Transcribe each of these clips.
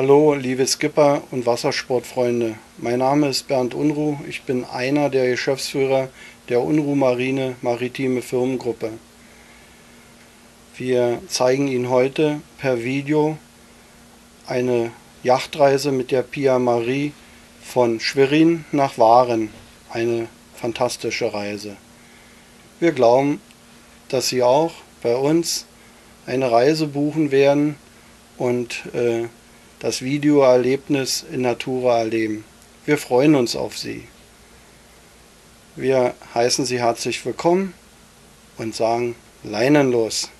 Hallo, liebe Skipper und Wassersportfreunde. Mein Name ist Bernd Unruh. Ich bin einer der Geschäftsführer der Unruh Marine Maritime Firmengruppe. Wir zeigen Ihnen heute per Video eine Yachtreise mit der Pia Marie von Schwerin nach Waren. Eine fantastische Reise. Wir glauben, dass Sie auch bei uns eine Reise buchen werden und äh, das Videoerlebnis in Natura erleben. Wir freuen uns auf Sie. Wir heißen Sie herzlich willkommen und sagen Leinen los.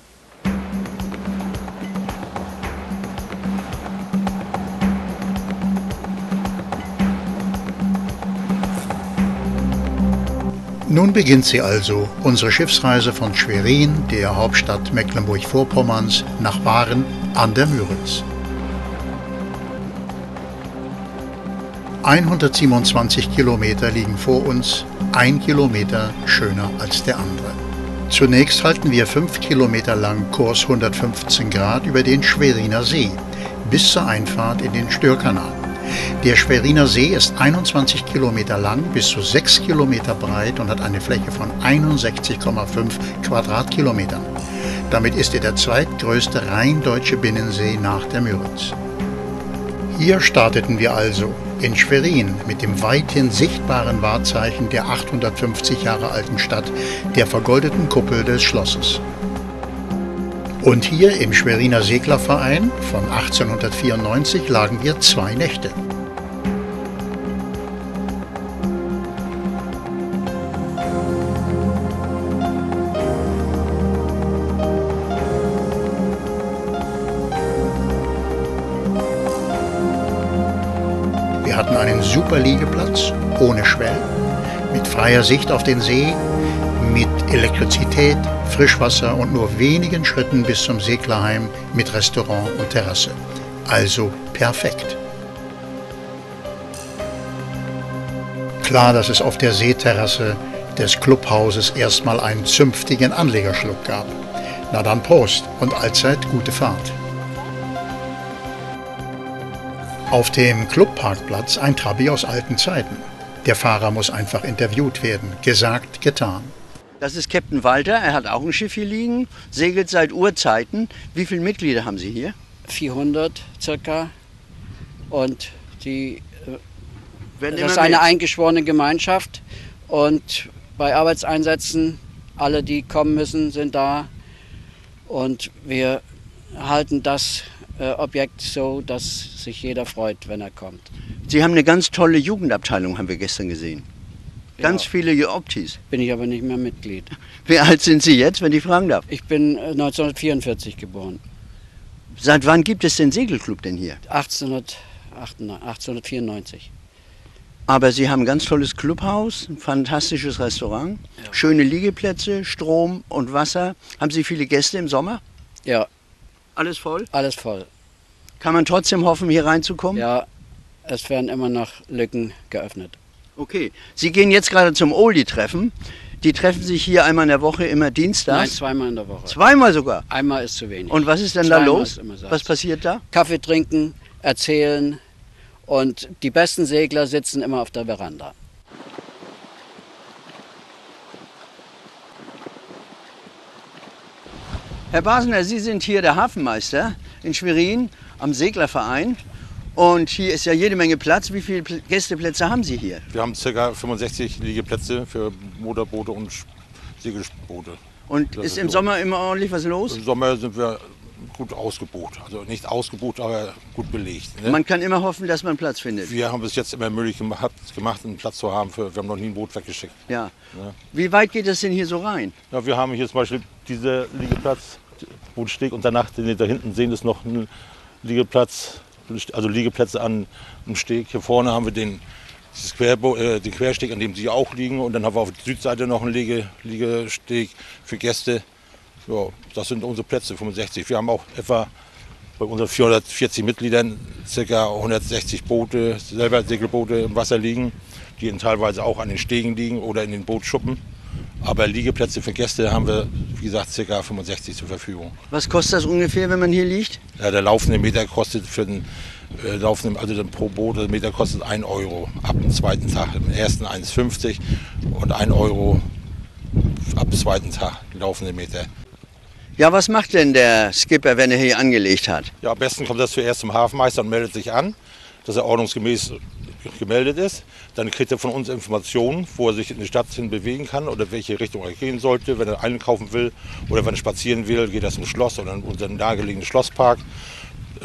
Nun beginnt sie also, unsere Schiffsreise von Schwerin, der Hauptstadt Mecklenburg-Vorpommerns, nach Waren an der Müritz. 127 Kilometer liegen vor uns, ein Kilometer schöner als der andere. Zunächst halten wir 5 Kilometer lang Kurs 115 Grad über den Schweriner See bis zur Einfahrt in den Störkanal. Der Schweriner See ist 21 Kilometer lang, bis zu 6 Kilometer breit und hat eine Fläche von 61,5 Quadratkilometern. Damit ist er der zweitgrößte rein deutsche Binnensee nach der Müritz. Hier starteten wir also in Schwerin mit dem weithin sichtbaren Wahrzeichen der 850 Jahre alten Stadt, der vergoldeten Kuppel des Schlosses. Und hier im Schweriner Seglerverein von 1894 lagen wir zwei Nächte. Hatten einen super Liegeplatz ohne Schwellen, mit freier Sicht auf den See, mit Elektrizität, Frischwasser und nur wenigen Schritten bis zum Seglerheim mit Restaurant und Terrasse. Also perfekt. Klar, dass es auf der Seeterrasse des Clubhauses erstmal einen zünftigen Anlegerschluck gab. Na dann Prost und allzeit gute Fahrt. Auf dem Clubparkplatz ein Trabi aus alten Zeiten. Der Fahrer muss einfach interviewt werden. Gesagt, getan. Das ist Captain Walter, er hat auch ein Schiff hier liegen, segelt seit Urzeiten. Wie viele Mitglieder haben Sie hier? 400 circa. Und die, äh, das ist eine eingeschworene Gemeinschaft. Und bei Arbeitseinsätzen, alle, die kommen müssen, sind da. Und wir halten das Objekt so, dass sich jeder freut, wenn er kommt. Sie haben eine ganz tolle Jugendabteilung, haben wir gestern gesehen. Ganz ja. viele Optis. Bin ich aber nicht mehr Mitglied. Wie alt sind Sie jetzt, wenn ich fragen darf? Ich bin 1944 äh, geboren. Seit wann gibt es den Segelclub denn hier? 1894. Aber Sie haben ein ganz tolles Clubhaus, ein fantastisches Restaurant, ja. schöne Liegeplätze, Strom und Wasser. Haben Sie viele Gäste im Sommer? Ja, alles voll? Alles voll. Kann man trotzdem hoffen, hier reinzukommen? Ja, es werden immer noch Lücken geöffnet. Okay. Sie gehen jetzt gerade zum Oldie-Treffen. Die treffen sich hier einmal in der Woche, immer dienstags? Nein, zweimal in der Woche. Zweimal sogar? Einmal ist zu wenig. Und was ist denn zweimal da los? Was passiert da? Kaffee trinken, erzählen und die besten Segler sitzen immer auf der Veranda. Herr Basener, Sie sind hier der Hafenmeister in Schwerin am Seglerverein. Und hier ist ja jede Menge Platz. Wie viele Gästeplätze haben Sie hier? Wir haben ca. 65 Liegeplätze für Motorboote und Segelboote. Und das ist, im so. Sommer immer ordentlich was los? Im Sommer sind wir gut ausgebucht. Also nicht ausgebucht, aber gut belegt. Ne? Man kann immer hoffen, dass man Platz findet. Wir haben es jetzt immer möglich gemacht, gemacht, einen Platz zu haben. Für, wir haben noch nie ein Boot weggeschickt. Ja. Ne? Wie weit geht das denn hier so rein? Ja, wir haben hier zum Beispiel diesen Liegeplatz, Bootsteg und danach, den wir da hinten sehen, ist noch ein Liegeplatz, also Liegeplätze an dem Steg. Hier vorne haben wir den, äh, den Quersteg, an dem Sie auch liegen. Und dann haben wir auf der Südseite noch einen Liege Liegesteg für Gäste. Ja, das sind unsere Plätze, 65. Wir haben auch etwa bei unseren 440 Mitgliedern ca. 160 Boote, selber Segelboote im Wasser liegen, die teilweise auch an den Stegen liegen oder in den Bootschuppen. Aber Liegeplätze für Gäste haben wir, wie gesagt, ca. 65 zur Verfügung. Was kostet das ungefähr, wenn man hier liegt? Ja, der laufende Meter kostet für den äh, laufen, also dann pro Boot, der Meter kostet 1 Euro ab dem zweiten Tag, im ersten 1,50 und 1 Euro ab dem zweiten Tag laufende Meter. Ja, was macht denn der Skipper, wenn er hier angelegt hat? Ja, am besten kommt das zuerst zum Hafenmeister und meldet sich an, dass er ordnungsgemäß gemeldet ist. Dann kriegt er von uns Informationen, wo er sich in die Stadt hin bewegen kann oder welche Richtung er gehen sollte. Wenn er einkaufen will oder wenn er spazieren will, geht er zum Schloss oder in unseren nahegelegenen Schlosspark.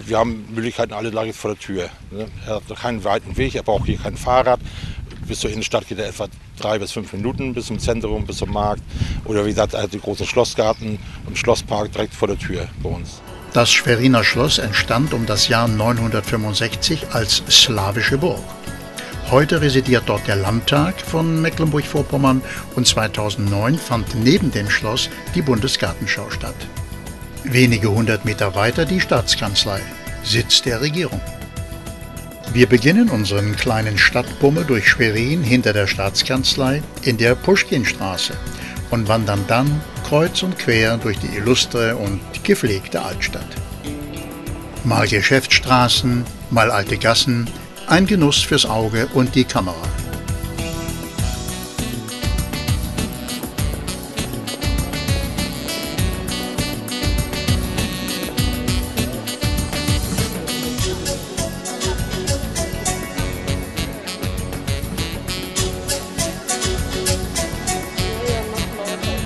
Wir haben Möglichkeiten alle Lage vor der Tür. Ne? Er hat keinen weiten Weg, er braucht hier kein Fahrrad. Bis zur Innenstadt geht er etwa drei bis fünf Minuten bis zum Zentrum, bis zum Markt. Oder wie gesagt, er hat den großen Schlossgarten und Schlosspark direkt vor der Tür bei uns. Das Schweriner Schloss entstand um das Jahr 965 als slawische Burg. Heute residiert dort der Landtag von Mecklenburg-Vorpommern und 2009 fand neben dem Schloss die Bundesgartenschau statt. Wenige hundert Meter weiter die Staatskanzlei, Sitz der Regierung. Wir beginnen unseren kleinen Stadtbummel durch Schwerin hinter der Staatskanzlei in der Puschkinstraße und wandern dann kreuz und quer durch die illustre und gepflegte Altstadt. Mal Geschäftsstraßen, mal alte Gassen, ein Genuss fürs Auge und die Kamera.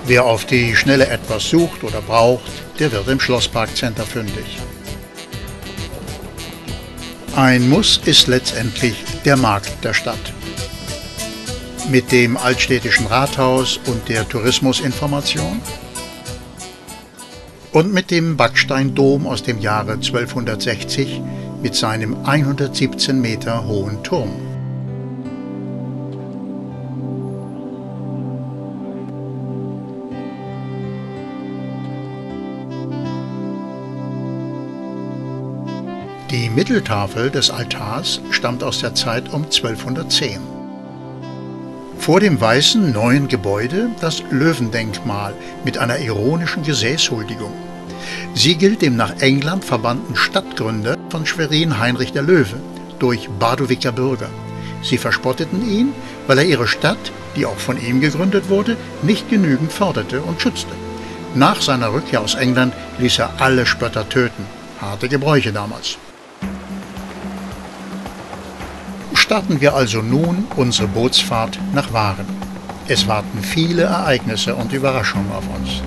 Wer auf die Schnelle etwas sucht oder braucht, der wird im Schlossparkcenter fündig. Ein Muss ist letztendlich der Markt der Stadt. Mit dem altstädtischen Rathaus und der Tourismusinformation und mit dem Backsteindom aus dem Jahre 1260 mit seinem 117 Meter hohen Turm. Die Mitteltafel des Altars stammt aus der Zeit um 1210. Vor dem weißen neuen Gebäude das Löwendenkmal mit einer ironischen Gesäßhuldigung. Sie gilt dem nach England verbannten Stadtgründer von Schwerin Heinrich der Löwe durch Badowicker Bürger. Sie verspotteten ihn, weil er ihre Stadt, die auch von ihm gegründet wurde, nicht genügend förderte und schützte. Nach seiner Rückkehr aus England ließ er alle Spötter töten. Harte Gebräuche damals. Starten wir also nun unsere Bootsfahrt nach Waren. Es warten viele Ereignisse und Überraschungen auf uns.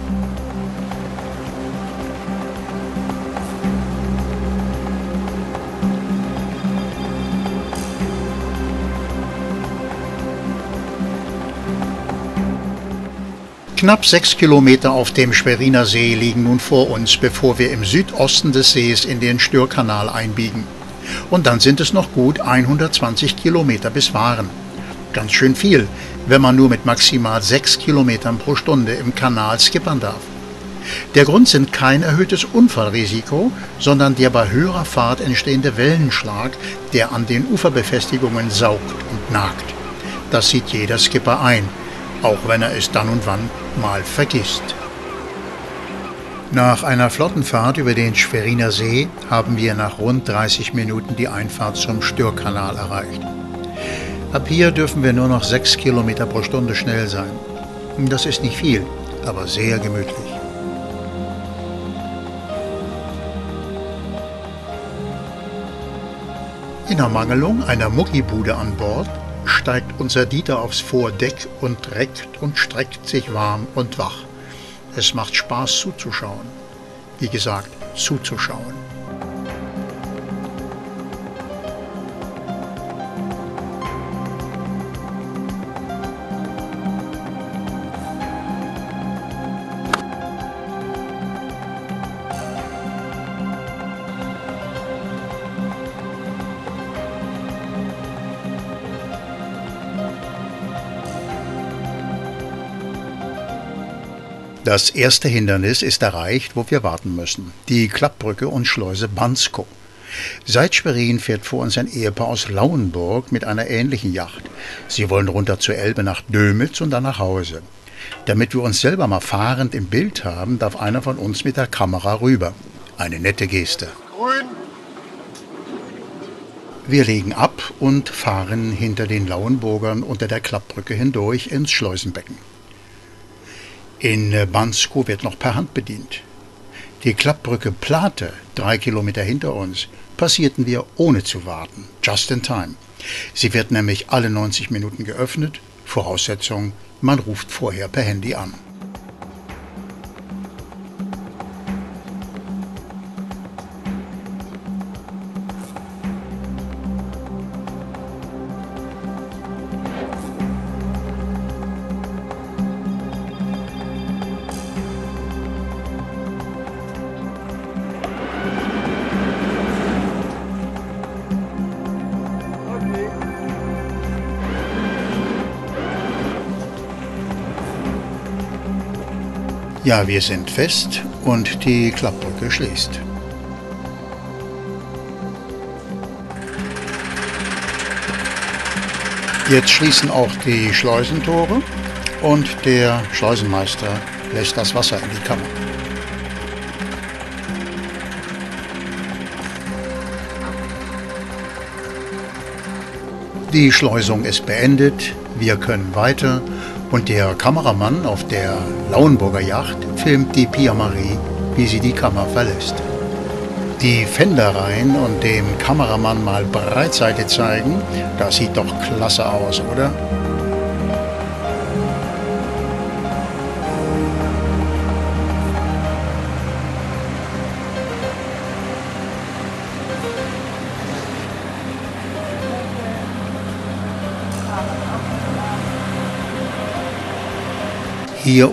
Knapp sechs Kilometer auf dem Schweriner See liegen nun vor uns, bevor wir im Südosten des Sees in den Störkanal einbiegen. Und dann sind es noch gut 120 Kilometer bis Waren. Ganz schön viel, wenn man nur mit maximal 6 Kilometern pro Stunde im Kanal skippern darf. Der Grund sind kein erhöhtes Unfallrisiko, sondern der bei höherer Fahrt entstehende Wellenschlag, der an den Uferbefestigungen saugt und nagt. Das sieht jeder Skipper ein, auch wenn er es dann und wann mal vergisst. Nach einer Flottenfahrt über den Schweriner See haben wir nach rund 30 Minuten die Einfahrt zum Störkanal erreicht. Ab hier dürfen wir nur noch 6 Kilometer pro Stunde schnell sein. Das ist nicht viel, aber sehr gemütlich. In Ermangelung einer Muckibude an Bord steigt unser Dieter aufs Vordeck und reckt und streckt sich warm und wach. Es macht Spaß zuzuschauen. Wie gesagt, zuzuschauen. Das erste Hindernis ist erreicht, wo wir warten müssen. Die Klappbrücke und Schleuse Bansko. Seit Schwerin fährt vor uns ein Ehepaar aus Lauenburg mit einer ähnlichen Yacht. Sie wollen runter zur Elbe nach Dömitz und dann nach Hause. Damit wir uns selber mal fahrend im Bild haben, darf einer von uns mit der Kamera rüber. Eine nette Geste. Grün. Wir legen ab und fahren hinter den Lauenburgern unter der Klappbrücke hindurch ins Schleusenbecken. In Bansko wird noch per Hand bedient. Die Klappbrücke Plate, drei Kilometer hinter uns, passierten wir ohne zu warten, just in time. Sie wird nämlich alle 90 Minuten geöffnet, Voraussetzung, man ruft vorher per Handy an. Ja, wir sind fest und die Klappbrücke schließt. Jetzt schließen auch die Schleusentore und der Schleusenmeister lässt das Wasser in die Kammer. Die Schleusung ist beendet, wir können weiter und der Kameramann auf der Lauenburger Yacht filmt die Pia Marie, wie sie die Kammer verlässt. Die Fender rein und dem Kameramann mal Breitseite zeigen, das sieht doch klasse aus, oder?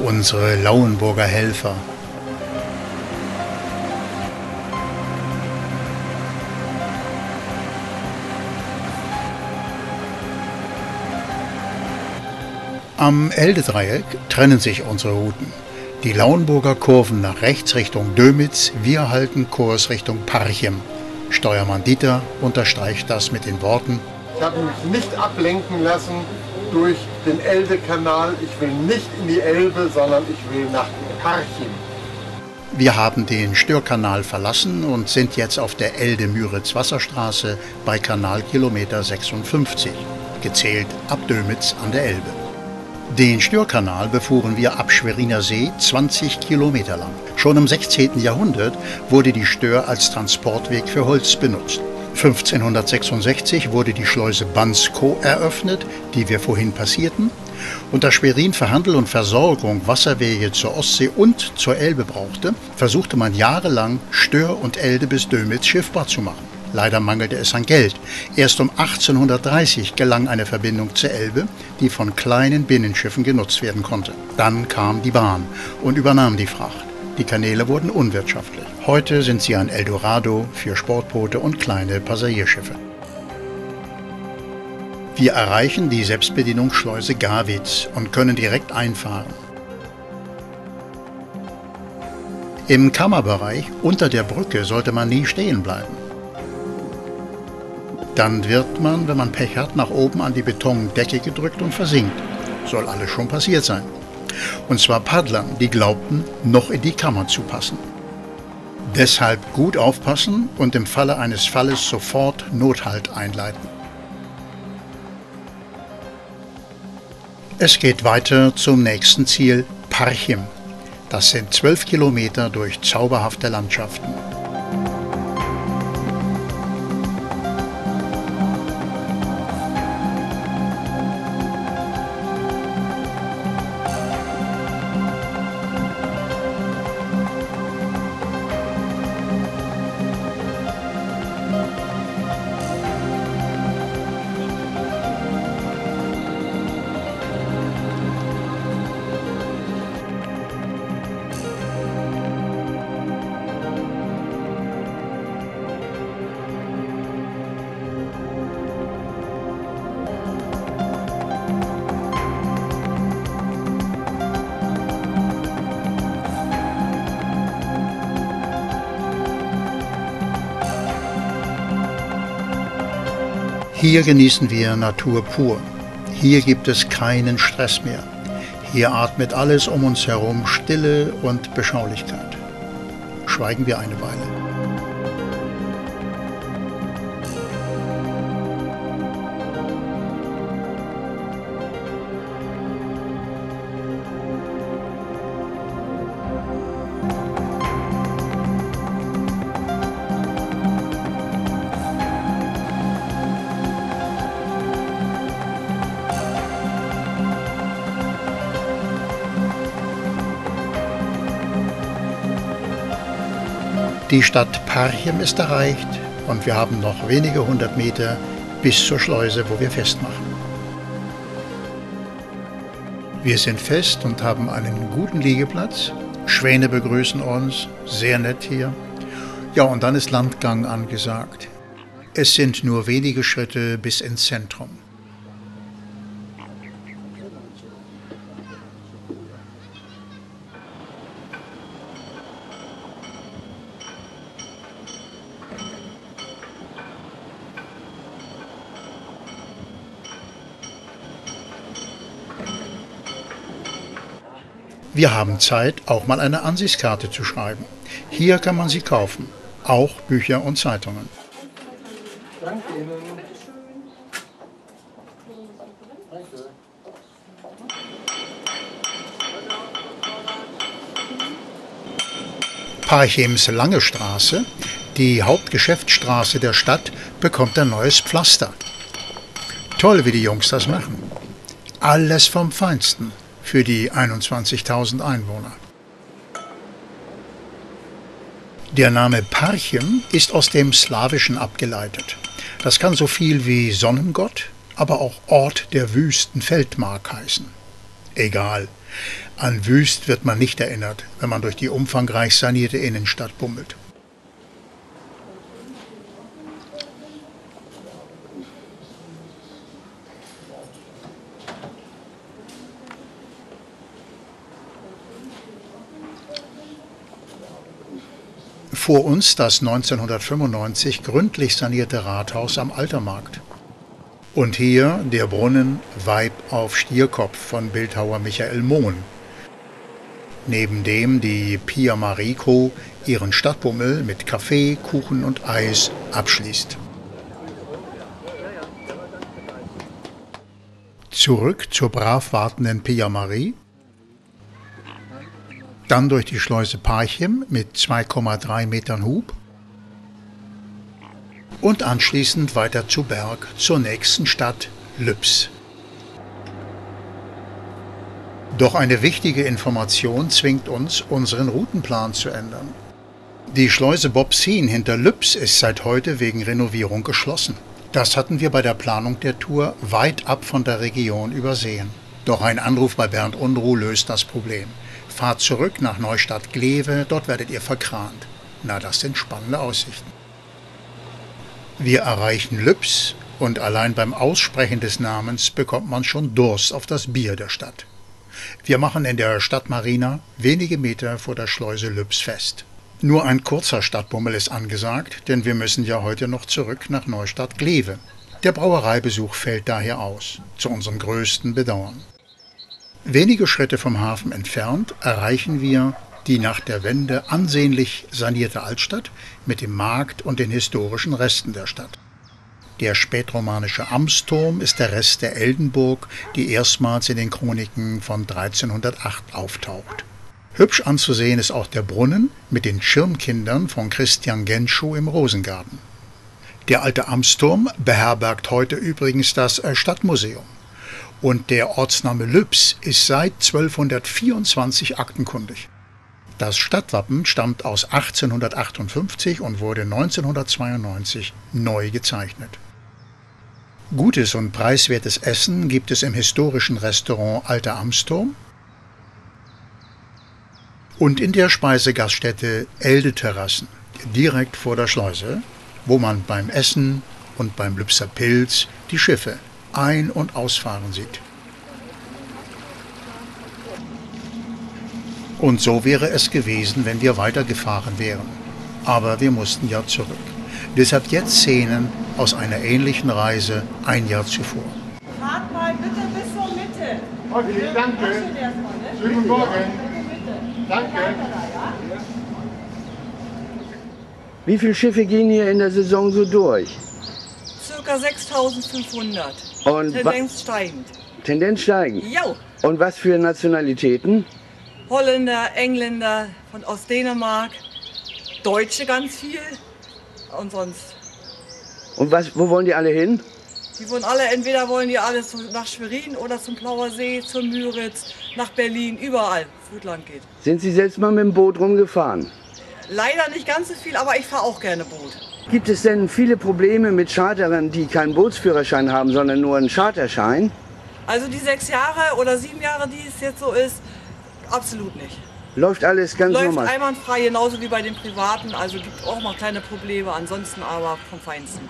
Unsere Lauenburger Helfer. Am Eldedreieck trennen sich unsere Routen. Die Lauenburger Kurven nach rechts Richtung Dömitz, wir halten Kurs Richtung Parchim. Steuermann Dieter unterstreicht das mit den Worten: Ich habe mich nicht ablenken lassen durch den Elbe-Kanal. Ich will nicht in die Elbe, sondern ich will nach Parchim. Wir haben den Störkanal verlassen und sind jetzt auf der Elde-Müritz-Wasserstraße bei Kanalkilometer 56, gezählt ab Dömitz an der Elbe. Den Störkanal befuhren wir ab Schweriner See 20 Kilometer lang. Schon im 16. Jahrhundert wurde die Stör als Transportweg für Holz benutzt. 1566 wurde die Schleuse Bansko eröffnet, die wir vorhin passierten. Und da Schwerin für Handel und Versorgung Wasserwege zur Ostsee und zur Elbe brauchte, versuchte man jahrelang Stör und Elde bis Dömitz schiffbar zu machen. Leider mangelte es an Geld. Erst um 1830 gelang eine Verbindung zur Elbe, die von kleinen Binnenschiffen genutzt werden konnte. Dann kam die Bahn und übernahm die Fracht. Die Kanäle wurden unwirtschaftlich. Heute sind sie ein Eldorado für Sportboote und kleine Passagierschiffe. Wir erreichen die Selbstbedienungsschleuse Gawitz und können direkt einfahren. Im Kammerbereich unter der Brücke sollte man nie stehen bleiben. Dann wird man, wenn man Pech hat, nach oben an die Betondecke gedrückt und versinkt. Soll alles schon passiert sein. Und zwar Paddlern, die glaubten, noch in die Kammer zu passen. Deshalb gut aufpassen und im Falle eines Falles sofort Nothalt einleiten. Es geht weiter zum nächsten Ziel, Parchim. Das sind zwölf Kilometer durch zauberhafte Landschaften. Hier genießen wir Natur pur. Hier gibt es keinen Stress mehr. Hier atmet alles um uns herum Stille und Beschaulichkeit. Schweigen wir eine Weile. Die Stadt Parchim ist erreicht und wir haben noch wenige hundert Meter bis zur Schleuse, wo wir festmachen. Wir sind fest und haben einen guten Liegeplatz. Schwäne begrüßen uns, sehr nett hier. Ja, und dann ist Landgang angesagt. Es sind nur wenige Schritte bis ins Zentrum. Wir haben Zeit, auch mal eine Ansichtskarte zu schreiben. Hier kann man sie kaufen, auch Bücher und Zeitungen. Danke Ihnen. Parchems Lange Straße, die Hauptgeschäftsstraße der Stadt, bekommt ein neues Pflaster. Toll, wie die Jungs das machen. Alles vom Feinsten für die 21.000 Einwohner. Der Name Parchim ist aus dem Slawischen abgeleitet. Das kann so viel wie Sonnengott, aber auch Ort der wüsten Feldmark heißen. Egal, an Wüst wird man nicht erinnert, wenn man durch die umfangreich sanierte Innenstadt bummelt. Vor uns das 1995 gründlich sanierte Rathaus am Altermarkt. Und hier der Brunnen Weib auf Stierkopf von Bildhauer Michael Mohn. Neben dem die Pia Marico ihren Stadtbummel mit Kaffee, Kuchen und Eis abschließt. Zurück zur brav wartenden Pia Marie dann durch die Schleuse Parchim mit 2,3 Metern Hub und anschließend weiter zu Berg zur nächsten Stadt Lübs. Doch eine wichtige Information zwingt uns, unseren Routenplan zu ändern. Die Schleuse Bobsin hinter Lübs ist seit heute wegen Renovierung geschlossen. Das hatten wir bei der Planung der Tour weit ab von der Region übersehen. Doch ein Anruf bei Bernd Unruh löst das Problem. Fahrt zurück nach Neustadt-Glewe, dort werdet ihr verkrant. Na, das sind spannende Aussichten. Wir erreichen Lübs und allein beim Aussprechen des Namens bekommt man schon Durst auf das Bier der Stadt. Wir machen in der Stadtmarina wenige Meter vor der Schleuse Lübs fest. Nur ein kurzer Stadtbummel ist angesagt, denn wir müssen ja heute noch zurück nach Neustadt-Glewe. Der Brauereibesuch fällt daher aus, zu unserem größten Bedauern. Wenige Schritte vom Hafen entfernt erreichen wir die nach der Wende ansehnlich sanierte Altstadt mit dem Markt und den historischen Resten der Stadt. Der spätromanische Amtsturm ist der Rest der Eldenburg, die erstmals in den Chroniken von 1308 auftaucht. Hübsch anzusehen ist auch der Brunnen mit den Schirmkindern von Christian Genschow im Rosengarten. Der alte Amtsturm beherbergt heute übrigens das Stadtmuseum und der Ortsname Lübs ist seit 1224 aktenkundig. Das Stadtwappen stammt aus 1858 und wurde 1992 neu gezeichnet. Gutes und preiswertes Essen gibt es im historischen Restaurant Alter Amsturm und in der Speisegaststätte Elde Terrassen, direkt vor der Schleuse, wo man beim Essen und beim Lübser Pilz die Schiffe ein- und ausfahren sieht. Und so wäre es gewesen, wenn wir weitergefahren wären. Aber wir mussten ja zurück. Deshalb jetzt Szenen aus einer ähnlichen Reise ein Jahr zuvor. Fahrt mal bitte bis zur Mitte. Okay, danke. Schönen Morgen. Danke. Wie viele Schiffe gehen hier in der Saison so durch? Circa 6500. Und Tendenz steigend. Tendenz steigend. Jo. Und was für Nationalitäten? Holländer, Engländer, von aus Dänemark, Deutsche ganz viel und sonst. Und was, wo wollen die alle hin? Die wollen alle, entweder wollen die alle nach Schwerin oder zum Plauer See, zum Müritz, nach Berlin, überall, wo es lang geht. Sind Sie selbst mal mit dem Boot rumgefahren? Leider nicht ganz so viel, aber ich fahre auch gerne Boot. Gibt es denn viele Probleme mit Charterern, die keinen Bootsführerschein haben, sondern nur einen Charterschein? Also die sechs Jahre oder sieben Jahre, die es jetzt so ist, absolut nicht. Läuft alles ganz Läuft normal? einwandfrei, genauso wie bei den Privaten. Also gibt auch mal kleine Probleme, ansonsten aber vom Feinsten.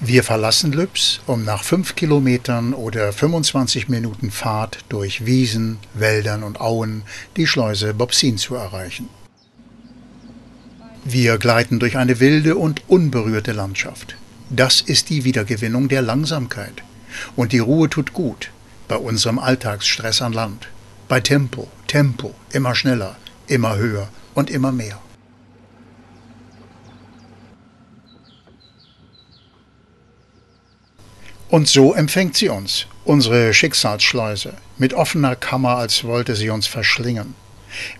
Wir verlassen Lübs, um nach fünf Kilometern oder 25 Minuten Fahrt durch Wiesen, Wäldern und Auen die Schleuse Bobsin zu erreichen. Wir gleiten durch eine wilde und unberührte Landschaft. Das ist die Wiedergewinnung der Langsamkeit. Und die Ruhe tut gut bei unserem Alltagsstress an Land. Bei Tempo, Tempo, immer schneller, immer höher und immer mehr. Und so empfängt sie uns, unsere Schicksalsschleuse, mit offener Kammer, als wollte sie uns verschlingen.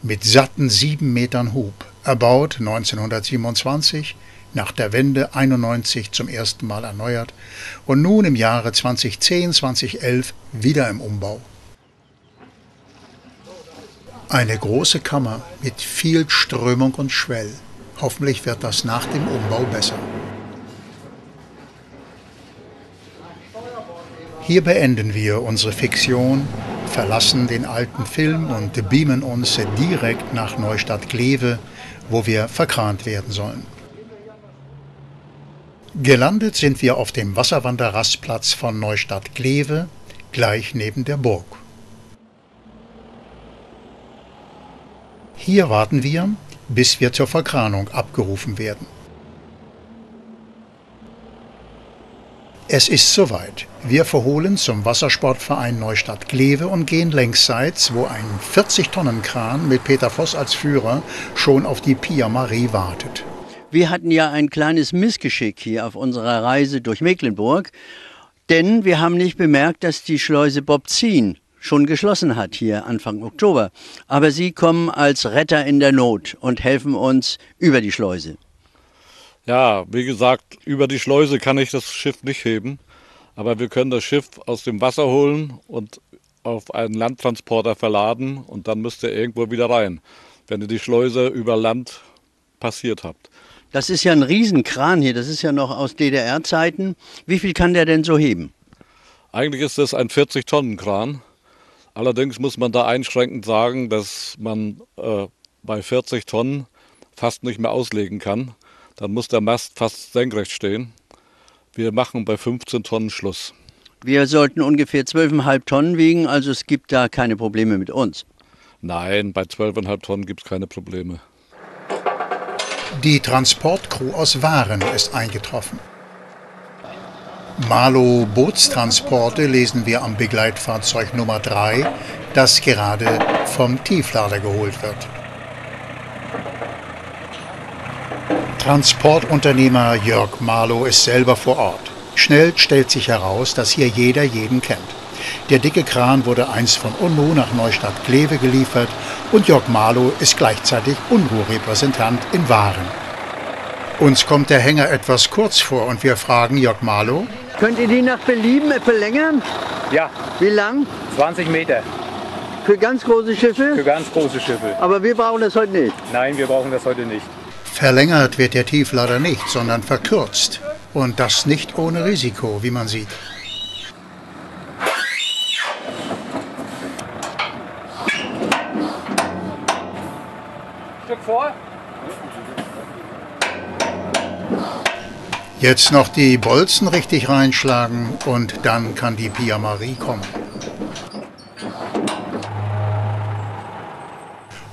Mit satten sieben Metern Hub, erbaut 1927, nach der Wende 91 zum ersten Mal erneuert und nun im Jahre 2010, 2011 wieder im Umbau. Eine große Kammer mit viel Strömung und Schwell. Hoffentlich wird das nach dem Umbau besser. Hier beenden wir unsere Fiktion, verlassen den alten Film und beamen uns direkt nach Neustadt-Glewe, wo wir verkrant werden sollen. Gelandet sind wir auf dem Wasserwanderrastplatz von Neustadt-Glewe, gleich neben der Burg. Hier warten wir, bis wir zur Verkranung abgerufen werden. Es ist soweit. Wir verholen zum Wassersportverein Neustadt Glewe und gehen längsseits, wo ein 40-Tonnen-Kran mit Peter Voss als Führer schon auf die Pia Marie wartet. Wir hatten ja ein kleines Missgeschick hier auf unserer Reise durch Mecklenburg, denn wir haben nicht bemerkt, dass die Schleuse Bobzin schon geschlossen hat hier Anfang Oktober. Aber Sie kommen als Retter in der Not und helfen uns über die Schleuse. Ja, wie gesagt, über die Schleuse kann ich das Schiff nicht heben, aber wir können das Schiff aus dem Wasser holen und auf einen Landtransporter verladen und dann müsst ihr irgendwo wieder rein, wenn ihr die Schleuse über Land passiert habt. Das ist ja ein Riesenkran hier, das ist ja noch aus DDR-Zeiten. Wie viel kann der denn so heben? Eigentlich ist es ein 40-Tonnen-Kran. Allerdings muss man da einschränkend sagen, dass man äh, bei 40 Tonnen fast nicht mehr auslegen kann dann muss der Mast fast senkrecht stehen. Wir machen bei 15 Tonnen Schluss. Wir sollten ungefähr 12,5 Tonnen wiegen, also es gibt da keine Probleme mit uns. Nein, bei 12,5 Tonnen gibt es keine Probleme. Die Transportcrew aus Waren ist eingetroffen. Malo Bootstransporte lesen wir am Begleitfahrzeug Nummer 3, das gerade vom Tieflader geholt wird. Transportunternehmer Jörg Marlow ist selber vor Ort. Schnell stellt sich heraus, dass hier jeder jeden kennt. Der dicke Kran wurde einst von UNO nach Neustadt-Kleve geliefert und Jörg Marlow ist gleichzeitig UNRWA-Repräsentant in Waren. Uns kommt der Hänger etwas kurz vor und wir fragen Jörg Marlow. Könnt ihr die nach Belieben verlängern? Ja. Wie lang? 20 Meter. Für ganz große Schiffe? Für ganz große Schiffe. Aber wir brauchen das heute nicht. Nein, wir brauchen das heute nicht. Verlängert wird der Tieflader nicht, sondern verkürzt. Und das nicht ohne Risiko, wie man sieht. Stück vor. Jetzt noch die Bolzen richtig reinschlagen und dann kann die Pia Marie kommen.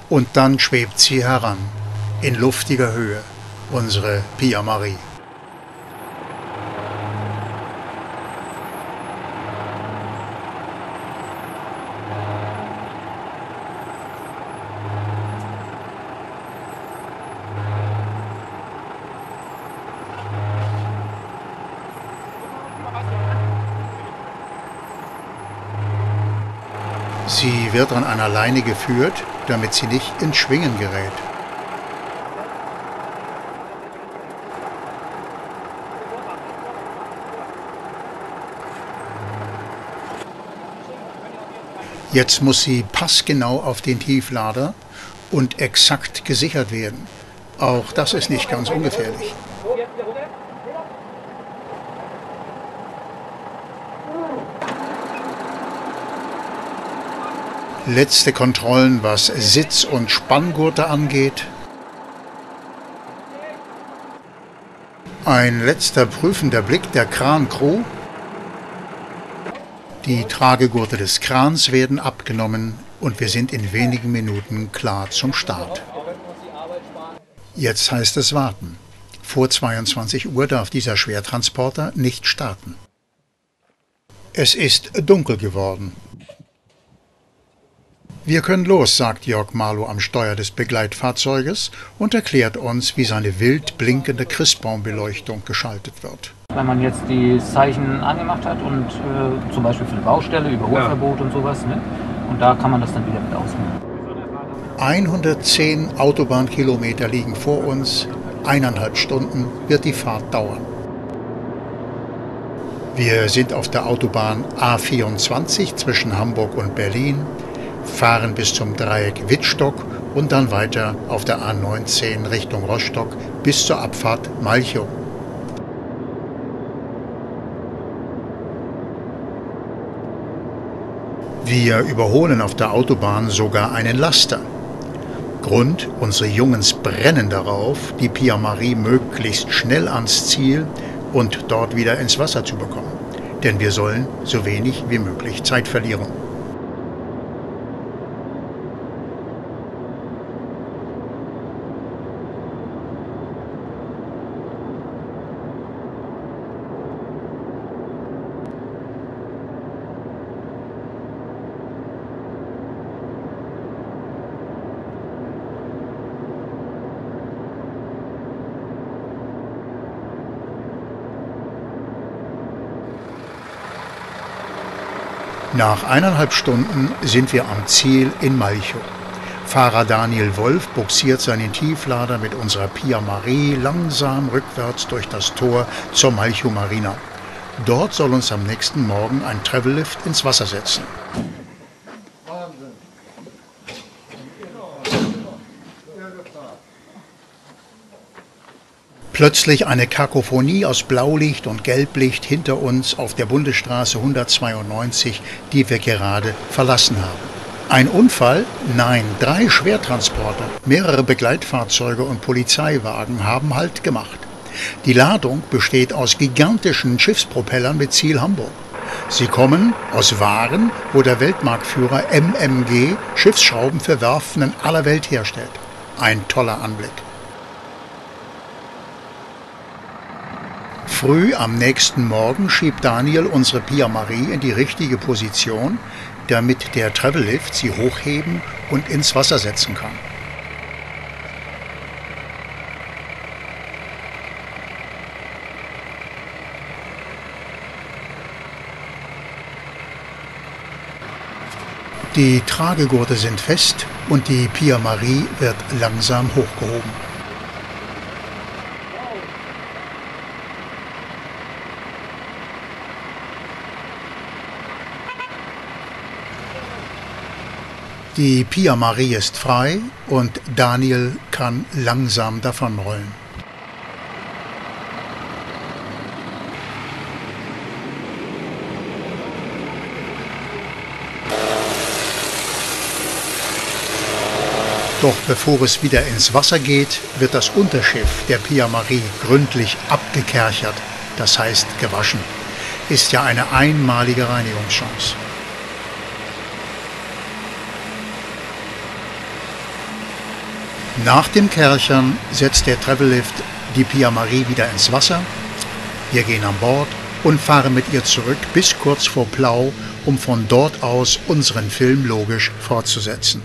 Und dann schwebt sie heran in luftiger Höhe, unsere Pia Marie. Sie wird an einer Leine geführt, damit sie nicht ins Schwingen gerät. Jetzt muss sie passgenau auf den Tieflader und exakt gesichert werden. Auch das ist nicht ganz ungefährlich. Letzte Kontrollen, was Sitz- und Spanngurte angeht. Ein letzter prüfender Blick der Krancrew. Die Tragegurte des Krans werden abgenommen und wir sind in wenigen Minuten klar zum Start. Jetzt heißt es warten. Vor 22 Uhr darf dieser Schwertransporter nicht starten. Es ist dunkel geworden. Wir können los, sagt Jörg Marlow am Steuer des Begleitfahrzeuges und erklärt uns, wie seine wild blinkende Christbaumbeleuchtung geschaltet wird. Wenn man jetzt die Zeichen angemacht hat und äh, zum Beispiel für eine Baustelle, Überholverbot ja. und sowas, ne? und da kann man das dann wieder mit ausmachen. 110 Autobahnkilometer liegen vor uns, eineinhalb Stunden wird die Fahrt dauern. Wir sind auf der Autobahn A24 zwischen Hamburg und Berlin fahren bis zum Dreieck Wittstock und dann weiter auf der A19 Richtung Rostock bis zur Abfahrt Malchow. Wir überholen auf der Autobahn sogar einen Laster. Grund, unsere Jungens brennen darauf, die Pia Marie möglichst schnell ans Ziel und dort wieder ins Wasser zu bekommen. Denn wir sollen so wenig wie möglich Zeit verlieren. Nach eineinhalb Stunden sind wir am Ziel in Malchow. Fahrer Daniel Wolf buxiert seinen Tieflader mit unserer Pia Marie langsam rückwärts durch das Tor zur Malchow Marina. Dort soll uns am nächsten Morgen ein Travellift ins Wasser setzen. Plötzlich eine Kakophonie aus Blaulicht und Gelblicht hinter uns auf der Bundesstraße 192, die wir gerade verlassen haben. Ein Unfall? Nein, drei Schwertransporter, mehrere Begleitfahrzeuge und Polizeiwagen haben Halt gemacht. Die Ladung besteht aus gigantischen Schiffspropellern mit Ziel Hamburg. Sie kommen aus Waren, wo der Weltmarktführer MMG Schiffsschrauben für Werften in aller Welt herstellt. Ein toller Anblick. Früh am nächsten Morgen schiebt Daniel unsere Pia Marie in die richtige Position, damit der Travellift sie hochheben und ins Wasser setzen kann. Die Tragegurte sind fest und die Pia Marie wird langsam hochgehoben. Die Pia Marie ist frei und Daniel kann langsam davonrollen. Doch bevor es wieder ins Wasser geht, wird das Unterschiff der Pia Marie gründlich abgekerchert, das heißt gewaschen. Ist ja eine einmalige Reinigungschance. Nach dem Kerchern setzt der Travellift die Pia Marie wieder ins Wasser. Wir gehen an Bord und fahren mit ihr zurück bis kurz vor Plau, um von dort aus unseren Film logisch fortzusetzen.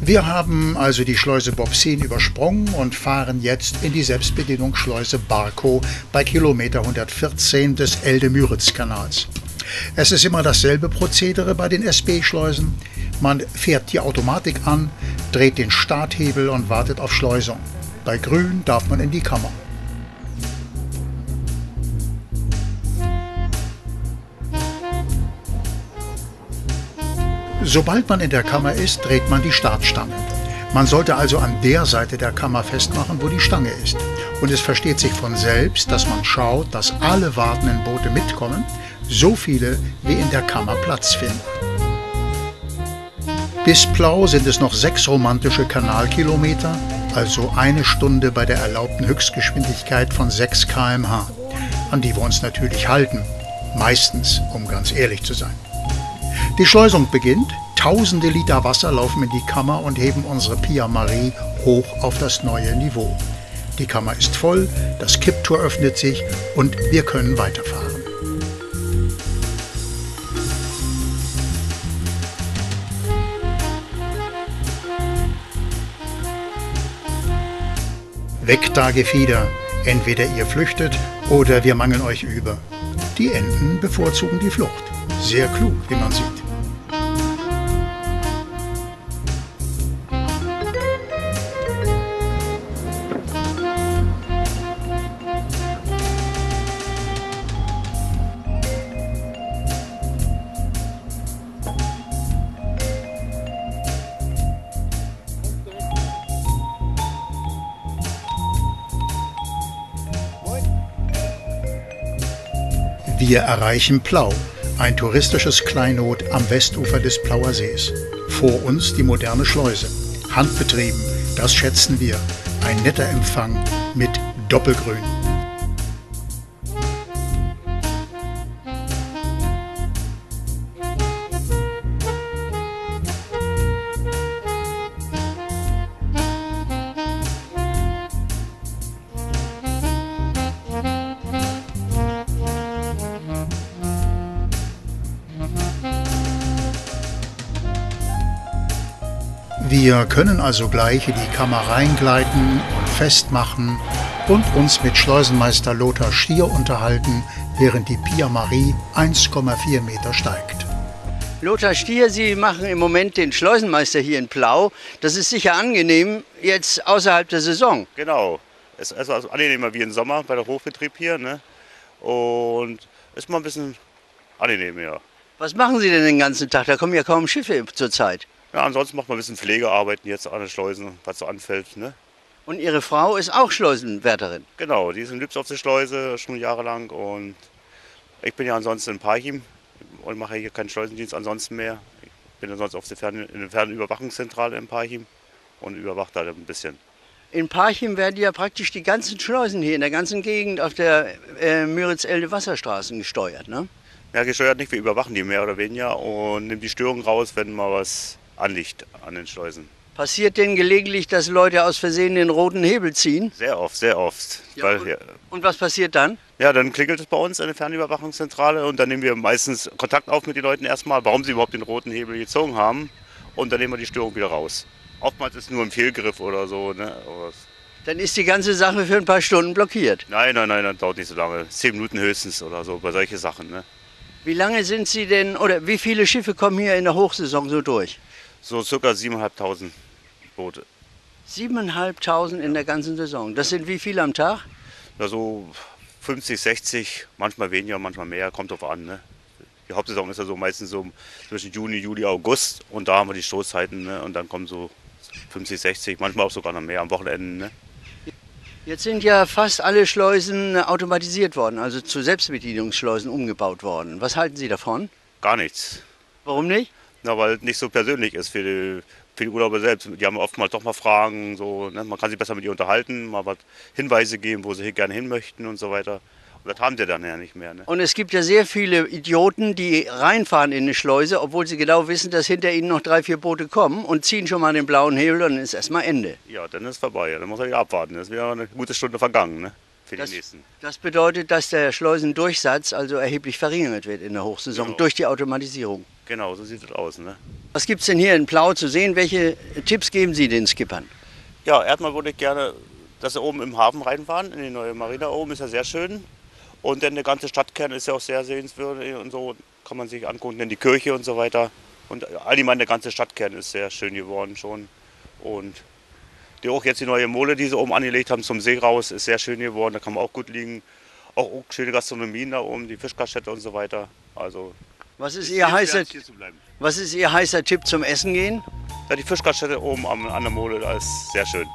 Wir haben also die Schleuse Bobsin übersprungen und fahren jetzt in die Selbstbedienungsschleuse Barkow bei Kilometer 114 des Elde-Müritz-Kanals. Es ist immer dasselbe Prozedere bei den SB-Schleusen. Man fährt die Automatik an, dreht den Starthebel und wartet auf Schleusung. Bei Grün darf man in die Kammer. Sobald man in der Kammer ist, dreht man die Startstange. Man sollte also an der Seite der Kammer festmachen, wo die Stange ist. Und es versteht sich von selbst, dass man schaut, dass alle wartenden Boote mitkommen, so viele wie in der Kammer Platz finden. Bis Plau sind es noch sechs romantische Kanalkilometer, also eine Stunde bei der erlaubten Höchstgeschwindigkeit von 6 km/h, an die wir uns natürlich halten, meistens, um ganz ehrlich zu sein. Die Schleusung beginnt, tausende Liter Wasser laufen in die Kammer und heben unsere Pia Marie hoch auf das neue Niveau. Die Kammer ist voll, das Kipptor öffnet sich und wir können weiterfahren. Weg da Gefieder, entweder ihr flüchtet oder wir mangeln euch über. Die Enten bevorzugen die Flucht. Sehr klug, wie man sieht. Wir erreichen Plau, ein touristisches Kleinod am Westufer des Plauer Sees. Vor uns die moderne Schleuse. Handbetrieben, das schätzen wir. Ein netter Empfang mit Doppelgrün. Wir können also gleich in die Kammer reingleiten und festmachen und uns mit Schleusenmeister Lothar Stier unterhalten, während die Pia Marie 1,4 Meter steigt. Lothar Stier, Sie machen im Moment den Schleusenmeister hier in Plau. Das ist sicher angenehm jetzt außerhalb der Saison. Genau. Es ist also angenehmer wie im Sommer bei der Hochbetrieb hier. Ne? Und ist mal ein bisschen angenehm, ja. Was machen Sie denn den ganzen Tag? Da kommen ja kaum Schiffe zur Zeit. Ja, ansonsten macht man ein bisschen Pflegearbeiten jetzt an den Schleusen, was so anfällt. Ne? Und Ihre Frau ist auch Schleusenwärterin? Genau, die ist in Lübs auf der Schleuse schon jahrelang und ich bin ja ansonsten in Parchim und mache hier keinen Schleusendienst ansonsten mehr. Ich bin ansonsten auf der Fern in der Fernüberwachungszentrale in Parchim und überwache da ein bisschen. In Parchim werden ja praktisch die ganzen Schleusen hier in der ganzen Gegend auf der äh, Müritz-Elde-Wasserstraßen gesteuert, ne? Ja, gesteuert nicht, wir überwachen die mehr oder weniger und nehmen die Störung raus, wenn mal was anliegt an den Schleusen. Passiert denn gelegentlich, dass Leute aus Versehen den roten Hebel ziehen? Sehr oft, sehr oft. Ja, Weil, und, ja. und, was passiert dann? Ja, dann klingelt es bei uns in der Fernüberwachungszentrale und dann nehmen wir meistens Kontakt auf mit den Leuten erstmal, warum sie überhaupt den roten Hebel gezogen haben und dann nehmen wir die Störung wieder raus. Oftmals ist es nur ein Fehlgriff oder so. Ne? dann ist die ganze Sache für ein paar Stunden blockiert? Nein, nein, nein, das dauert nicht so lange. Zehn Minuten höchstens oder so bei solchen Sachen. Ne? Wie lange sind Sie denn, oder wie viele Schiffe kommen hier in der Hochsaison so durch? So circa 7.500 Boote. 7.500 in der ganzen Saison. Das sind wie viele am Tag? Ja, so 50, 60, manchmal weniger, manchmal mehr, kommt drauf an. Ne? Die Hauptsaison ist ja so meistens so zwischen Juni, Juli, August und da haben wir die Stoßzeiten ne? und dann kommen so 50, 60, manchmal auch sogar noch mehr am Wochenende. Ne? Jetzt sind ja fast alle Schleusen automatisiert worden, also zu Selbstbedienungsschleusen umgebaut worden. Was halten Sie davon? Gar nichts. Warum nicht? Na, weil es nicht so persönlich ist für die, für die Urlauber selbst. Die haben oftmals doch mal Fragen, so, ne? man kann sich besser mit ihr unterhalten, mal was Hinweise geben, wo sie hier gerne hin möchten und so weiter. Und das haben sie dann ja nicht mehr. Ne? Und es gibt ja sehr viele Idioten, die reinfahren in eine Schleuse, obwohl sie genau wissen, dass hinter ihnen noch drei, vier Boote kommen und ziehen schon mal den blauen Hebel und dann ist erstmal Ende. Ja, dann ist es vorbei. Dann muss er wieder abwarten. Das ist wieder eine gute Stunde vergangen. Ne? Für das, die nächsten. Das bedeutet, dass der Schleusendurchsatz also erheblich verringert wird in der Hochsaison genau. durch die Automatisierung. Genau, so sieht es aus. Ne? Was gibt es denn hier in Plau zu sehen? Welche Tipps geben Sie den Skippern? Ja, erstmal würde ich gerne, dass sie oben im Hafen reinfahren, in die neue Marina oben, ist ja sehr schön. Und dann der ganze Stadtkern ist ja auch sehr sehenswürdig und so, kann man sich angucken, denn die Kirche und so weiter. Und allgemein der ganze Stadtkern ist sehr schön geworden schon. Und die auch jetzt die neue Mole, die sie oben angelegt haben zum See raus, ist sehr schön geworden. Da kann man auch gut liegen. Auch, auch schöne Gastronomien da oben, die Fischgaststätte und so weiter. Also Was ist, Ihr heißer, was ist Ihr heißer Tipp zum Essen gehen? Ja, die Fischgaststätte oben am, an der Mole, da ist sehr schön.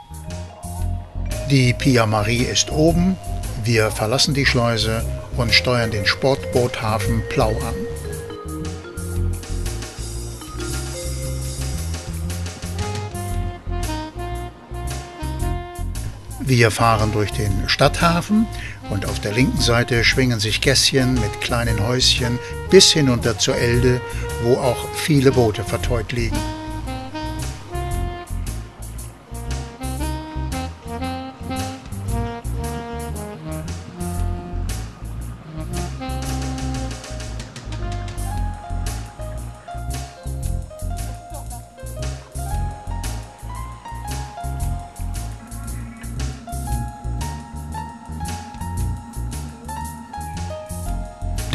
Die Pia Marie ist oben, wir verlassen die Schleuse und steuern den Sportboothafen Plau an. Wir fahren durch den Stadthafen und auf der linken Seite schwingen sich Gässchen mit kleinen Häuschen bis hinunter zur Elde, wo auch viele Boote verteut liegen.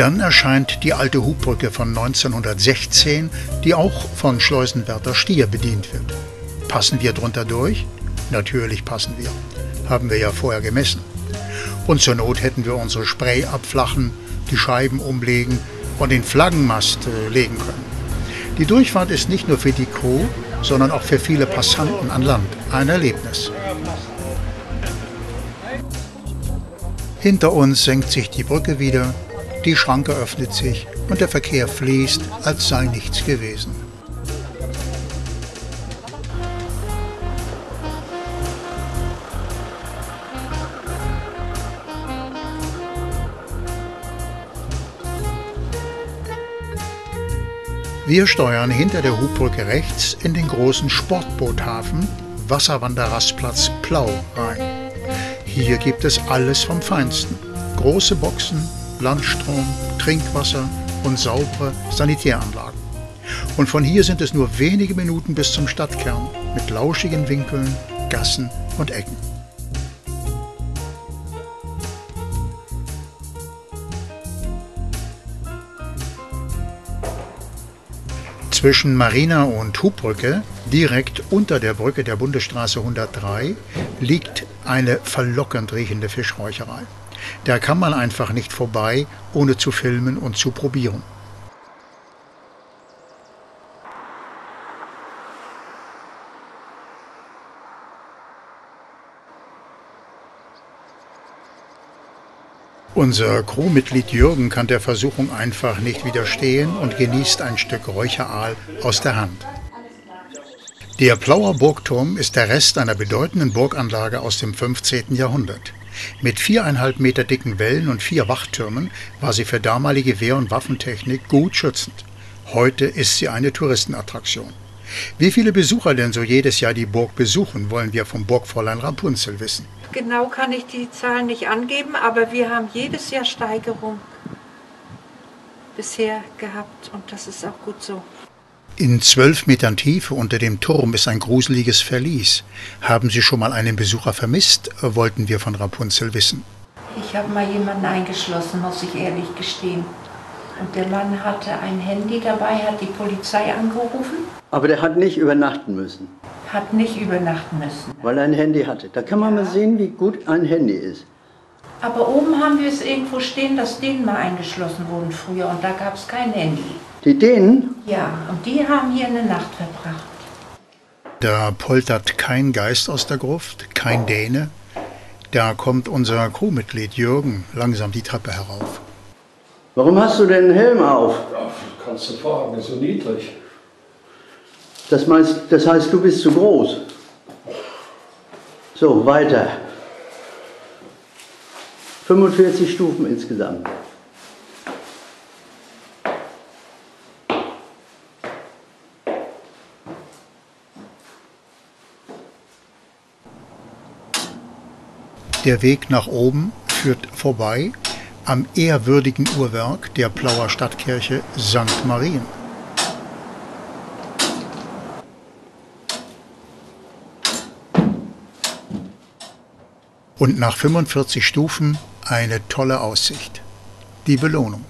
Dann erscheint die alte Hubbrücke von 1916, die auch von Schleusenwärter Stier bedient wird. Passen wir drunter durch? Natürlich passen wir. Haben wir ja vorher gemessen. Und zur Not hätten wir unsere Spray abflachen, die Scheiben umlegen und den Flaggenmast äh, legen können. Die Durchfahrt ist nicht nur für die Crew, sondern auch für viele Passanten an Land ein Erlebnis. Hinter uns senkt sich die Brücke wieder die Schranke öffnet sich und der Verkehr fließt, als sei nichts gewesen. Wir steuern hinter der Hubbrücke rechts in den großen Sportboothafen Wasserwanderrastplatz Plau rein. Hier gibt es alles vom Feinsten. Große Boxen, Landstrom, Trinkwasser und saubere Sanitäranlagen. Und von hier sind es nur wenige Minuten bis zum Stadtkern mit lauschigen Winkeln, Gassen und Ecken. Zwischen Marina und Hubbrücke, direkt unter der Brücke der Bundesstraße 103, liegt eine verlockend riechende Fischräucherei. Da kann man einfach nicht vorbei, ohne zu filmen und zu probieren. Unser Crewmitglied Jürgen kann der Versuchung einfach nicht widerstehen und genießt ein Stück Räucheraal aus der Hand. Der Plauer Burgturm ist der Rest einer bedeutenden Burganlage aus dem 15. Jahrhundert. Mit viereinhalb Meter dicken Wellen und vier Wachtürmen war sie für damalige Wehr- und Waffentechnik gut schützend. Heute ist sie eine Touristenattraktion. Wie viele Besucher denn so jedes Jahr die Burg besuchen, wollen wir vom Burgfräulein Rapunzel wissen. Genau kann ich die Zahlen nicht angeben, aber wir haben jedes Jahr Steigerung bisher gehabt und das ist auch gut so. In zwölf Metern Tiefe unter dem Turm ist ein gruseliges Verlies. Haben Sie schon mal einen Besucher vermisst, wollten wir von Rapunzel wissen. Ich habe mal jemanden eingeschlossen, muss ich ehrlich gestehen. Und der Mann hatte ein Handy dabei, hat die Polizei angerufen. Aber der hat nicht übernachten müssen. Hat nicht übernachten müssen. Weil er ein Handy hatte. Da kann man ja. mal sehen, wie gut ein Handy ist. Aber oben haben wir es irgendwo stehen, dass denen mal eingeschlossen wurden früher und da gab es kein Handy. Die Dänen? Ja, und die haben hier eine Nacht verbracht. Da poltert kein Geist aus der Gruft, kein Däne. Da kommt unser Crewmitglied Jürgen langsam die Treppe herauf. Warum hast du denn einen Helm auf? Ja, kannst du fragen, ist so niedrig. Das, meinst, das heißt, du bist zu groß. So, weiter. 45 Stufen insgesamt. Der Weg nach oben führt vorbei am ehrwürdigen Uhrwerk der Plauer Stadtkirche St. Marien. Und nach 45 Stufen eine tolle Aussicht. Die Belohnung.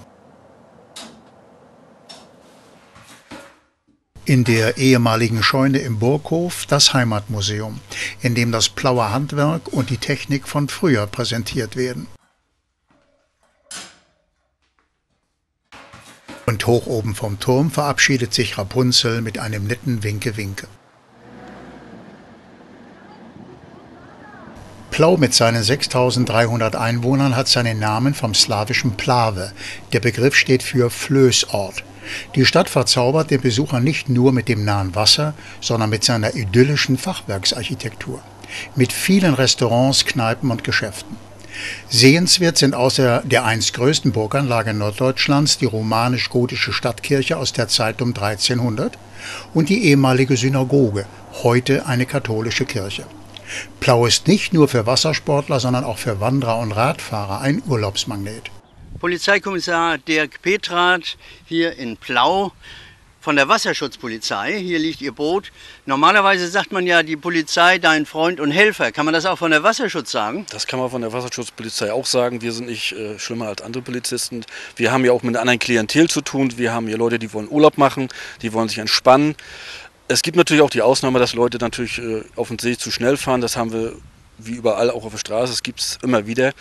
In der ehemaligen Scheune im Burghof das Heimatmuseum, in dem das Plauer Handwerk und die Technik von früher präsentiert werden. Und hoch oben vom Turm verabschiedet sich Rapunzel mit einem netten Winke-Winke. Plau mit seinen 6300 Einwohnern hat seinen Namen vom slawischen Plave. Der Begriff steht für Flößort. Die Stadt verzaubert den Besucher nicht nur mit dem nahen Wasser, sondern mit seiner idyllischen Fachwerksarchitektur. Mit vielen Restaurants, Kneipen und Geschäften. Sehenswert sind außer der einst größten Burganlage Norddeutschlands die romanisch-gotische Stadtkirche aus der Zeit um 1300 und die ehemalige Synagoge, heute eine katholische Kirche. Plau ist nicht nur für Wassersportler, sondern auch für Wanderer und Radfahrer ein Urlaubsmagnet. Polizeikommissar Dirk Petrat hier in Plau von der Wasserschutzpolizei. Hier liegt Ihr Boot. Normalerweise sagt man ja, die Polizei, dein Freund und Helfer. Kann man das auch von der Wasserschutz sagen? Das kann man von der Wasserschutzpolizei auch sagen. Wir sind nicht äh, schlimmer als andere Polizisten. Wir haben ja auch mit einem anderen Klientel zu tun. Wir haben hier Leute, die wollen Urlaub machen, die wollen sich entspannen. Es gibt natürlich auch die Ausnahme, dass Leute natürlich äh, auf dem See zu schnell fahren. Das haben wir wie überall auch auf der Straße. Das gibt es immer wieder.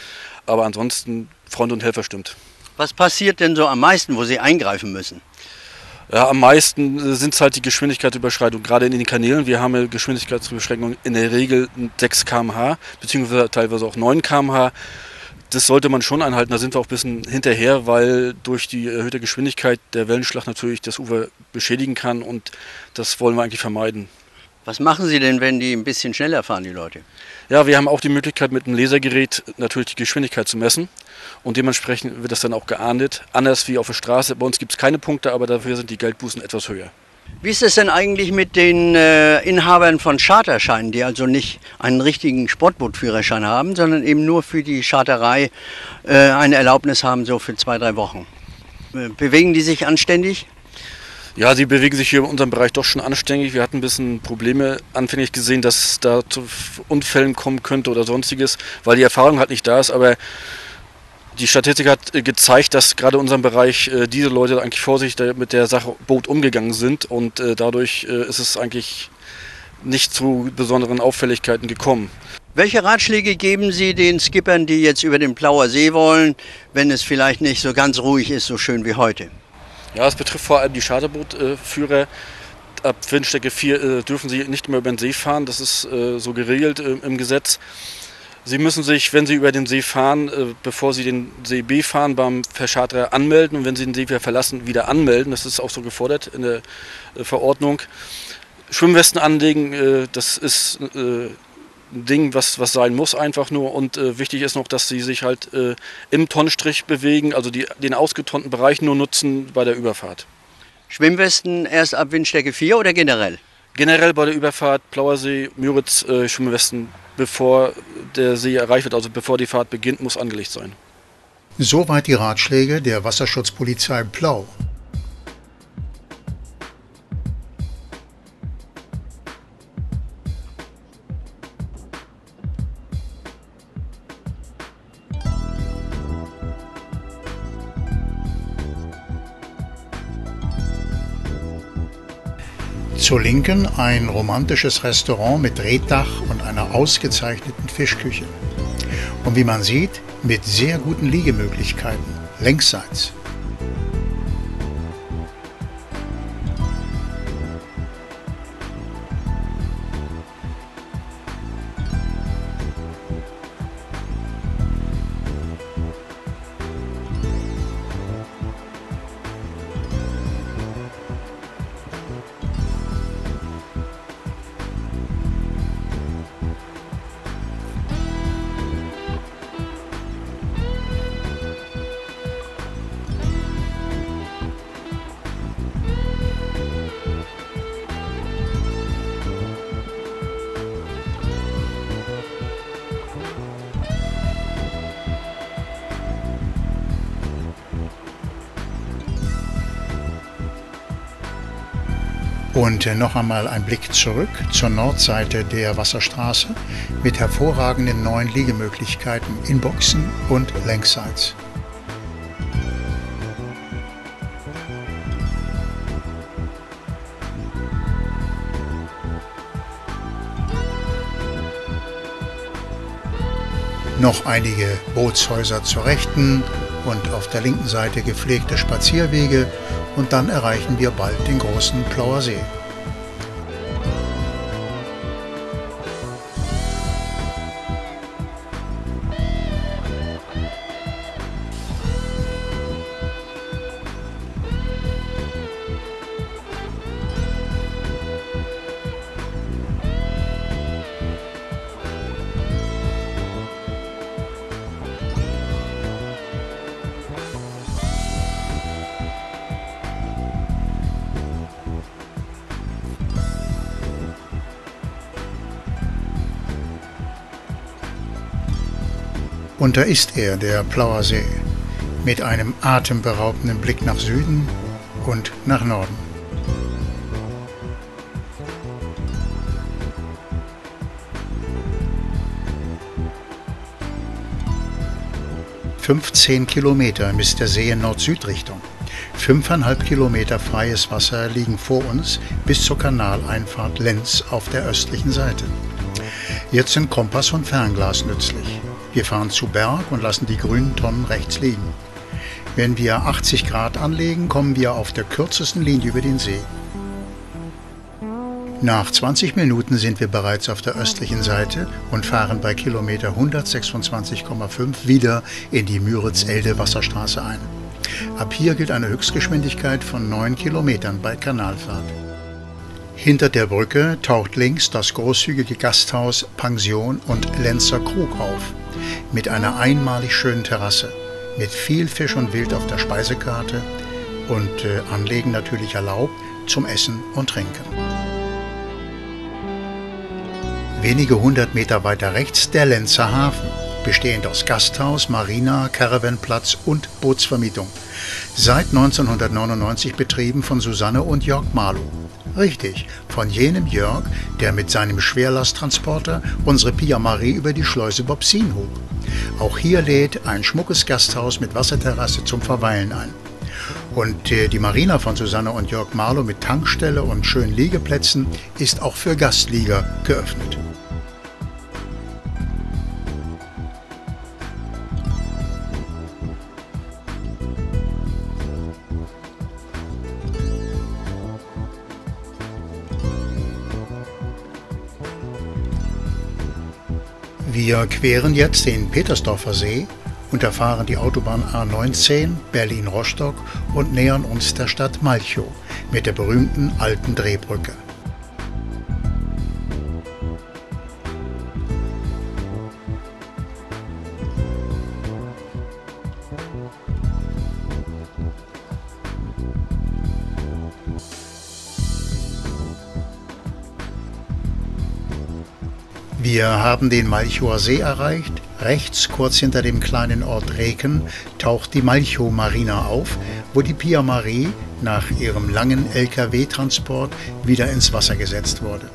Aber ansonsten Freund und Helfer stimmt. Was passiert denn so am meisten, wo Sie eingreifen müssen? Ja, am meisten sind es halt die Geschwindigkeitsüberschreitung, gerade in den Kanälen. Wir haben eine Geschwindigkeitsüberschreitung in der Regel 6 km/h, beziehungsweise teilweise auch 9 km/h. Das sollte man schon einhalten, da sind wir auch ein bisschen hinterher, weil durch die erhöhte Geschwindigkeit der Wellenschlag natürlich das Ufer beschädigen kann und das wollen wir eigentlich vermeiden. Was machen Sie denn, wenn die ein bisschen schneller fahren, die Leute? Ja, wir haben auch die Möglichkeit mit einem Lasergerät natürlich die Geschwindigkeit zu messen und dementsprechend wird das dann auch geahndet. Anders wie auf der Straße. Bei uns gibt es keine Punkte, aber dafür sind die Geldbußen etwas höher. Wie ist es denn eigentlich mit den äh, Inhabern von Charterscheinen, die also nicht einen richtigen Sportbootführerschein haben, sondern eben nur für die Charterei äh, eine Erlaubnis haben, so für zwei, drei Wochen? Äh, bewegen die sich anständig? Ja, sie bewegen sich hier in unserem Bereich doch schon anständig. Wir hatten ein bisschen Probleme anfänglich gesehen, dass es da zu Unfällen kommen könnte oder sonstiges, weil die Erfahrung halt nicht da ist. Aber die Statistik hat äh, gezeigt, dass gerade in unserem Bereich äh, diese Leute eigentlich vorsichtig mit der Sache Boot umgegangen sind und äh, dadurch ist es eigentlich nicht zu besonderen Auffälligkeiten gekommen. Welche Ratschläge geben Sie den Skippern, die jetzt über den Plauer See wollen, wenn es vielleicht nicht so ganz ruhig ist, so schön wie heute? Ja, es betrifft vor allem die Charterbootführer. Ab Windstrecke 4 äh, dürfen sie nicht mehr über den See fahren. Das ist äh, so geregelt im Gesetz. Sie müssen sich, wenn Sie über den See fahren, äh, bevor Sie den See B fahren, beim Verscharterer anmelden und wenn Sie den See wieder verlassen, wieder anmelden. Das ist auch so gefordert in der äh, Verordnung. Schwimmwesten anlegen, äh, das ist ein Ding, was, was sein muss einfach nur. Und wichtig ist noch, dass Sie sich halt im Tonnenstrich bewegen, also die, den ausgetonnten Bereich nur nutzen bei der Überfahrt. Schwimmwesten erst ab Windstärke 4 oder generell? Generell bei der Überfahrt Plauersee, Müritz, Schwimmwesten bevor der See erreicht wird, also bevor die Fahrt beginnt, muss angelegt sein. Soweit die Ratschläge der Wasserschutzpolizei Plau. Zur Linken ein romantisches Restaurant mit Reetdach und einer ausgezeichneten Fischküche. Und wie man sieht, mit sehr guten Liegemöglichkeiten, längsseits. Und noch einmal ein Blick zurück zur Nordseite der Wasserstraße mit hervorragenden neuen Liegemöglichkeiten in Boxen und längsseits. Noch einige Bootshäuser zur rechten und auf der linken Seite gepflegte Spazierwege und dann erreichen wir bald den großen Plauer See. Und da ist er, der Plauer See, mit einem atemberaubenden Blick nach Süden und nach Norden. Fünfzehn Kilometer misst der See in Nord-Süd-Richtung. Fünfeinhalb Kilometer freies Wasser liegen vor uns bis zur Kanaleinfahrt Lenz auf der östlichen Seite. Jetzt sind Kompass und Fernglas nützlich. Wir fahren zu Berg und lassen die grünen Tonnen rechts liegen. Wenn wir 80 Grad anlegen, kommen wir auf der kürzesten Linie über den See. Nach 20 Minuten sind wir bereits auf der östlichen Seite und fahren bei Kilometer 126,5 wieder in die Müritz-Elde-Wasserstraße ein. Ab hier gilt eine Höchstgeschwindigkeit von 9 Kilometern bei Kanalfahrt. Hinter der Brücke taucht links das großzügige Gasthaus, Pension und Lenzer Krug auf mit einer einmalig schönen Terrasse, mit viel Fisch und Wild auf der Speisekarte und äh, Anlegen natürlich erlaubt zum Essen und Trinken. Wenige hundert Meter weiter rechts der Lenzer Hafen, bestehend aus Gasthaus, Marina, Caravanplatz und Bootsvermietung. Seit 1999 betrieben von Susanne und Jörg Marlow. Richtig, von jenem Jörg, der mit seinem Schwerlasttransporter unsere Pia Marie über die Schleuse Bobsin hob. Auch hier lädt ein schmuckes Gasthaus mit Wasserterrasse zum Verweilen ein. Und äh, die Marina von Susanne und Jörg Marlow mit Tankstelle und schönen Liegeplätzen ist auch für Gastlieger geöffnet. Wir queren jetzt den Petersdorfer See, unterfahren die Autobahn A19 Berlin-Rostock und nähern uns der Stadt Malchow mit der berühmten alten Drehbrücke. Wir haben den Malchower See erreicht. Rechts, kurz hinter dem kleinen Ort Reken, taucht die Malchow Marina auf, wo die Pia Marie nach ihrem langen LKW-Transport wieder ins Wasser gesetzt wurde.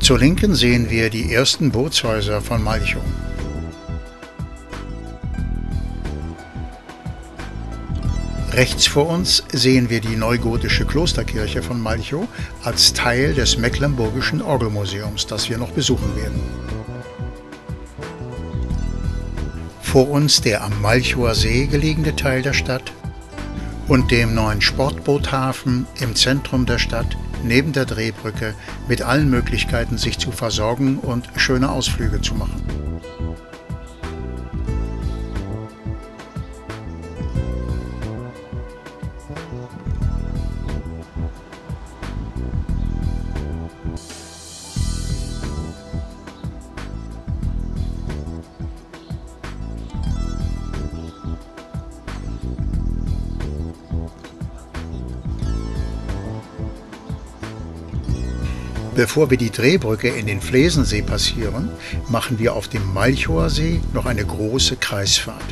Zur Linken sehen wir die ersten Bootshäuser von Malchow. Rechts vor uns sehen wir die neugotische Klosterkirche von Malchow als Teil des Mecklenburgischen Orgelmuseums, das wir noch besuchen werden. Vor uns der am Malchower See gelegene Teil der Stadt und dem neuen Sportboothafen im Zentrum der Stadt neben der Drehbrücke mit allen Möglichkeiten, sich zu versorgen und schöne Ausflüge zu machen. Bevor wir die Drehbrücke in den Flesensee passieren, machen wir auf dem Malchower See noch eine große Kreisfahrt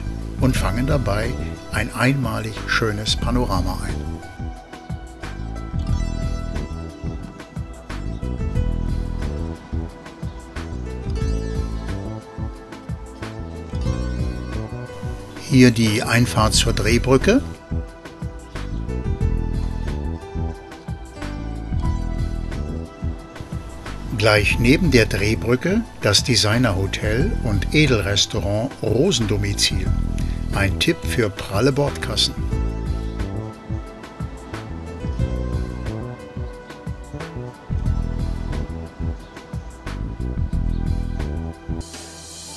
und fangen dabei ein einmalig schönes Panorama ein. Hier die Einfahrt zur Drehbrücke Gleich neben der Drehbrücke das Designerhotel und Edelrestaurant Rosendomizil. Ein Tipp für pralle Bordkassen.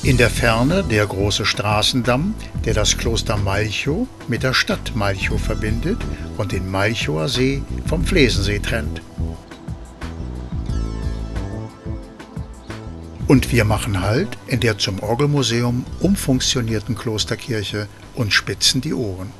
In der Ferne der große Straßendamm, der das Kloster Malchow mit der Stadt Malchow verbindet und den Malchower See vom Flesensee trennt. Und wir machen Halt in der zum Orgelmuseum umfunktionierten Klosterkirche und spitzen die Ohren.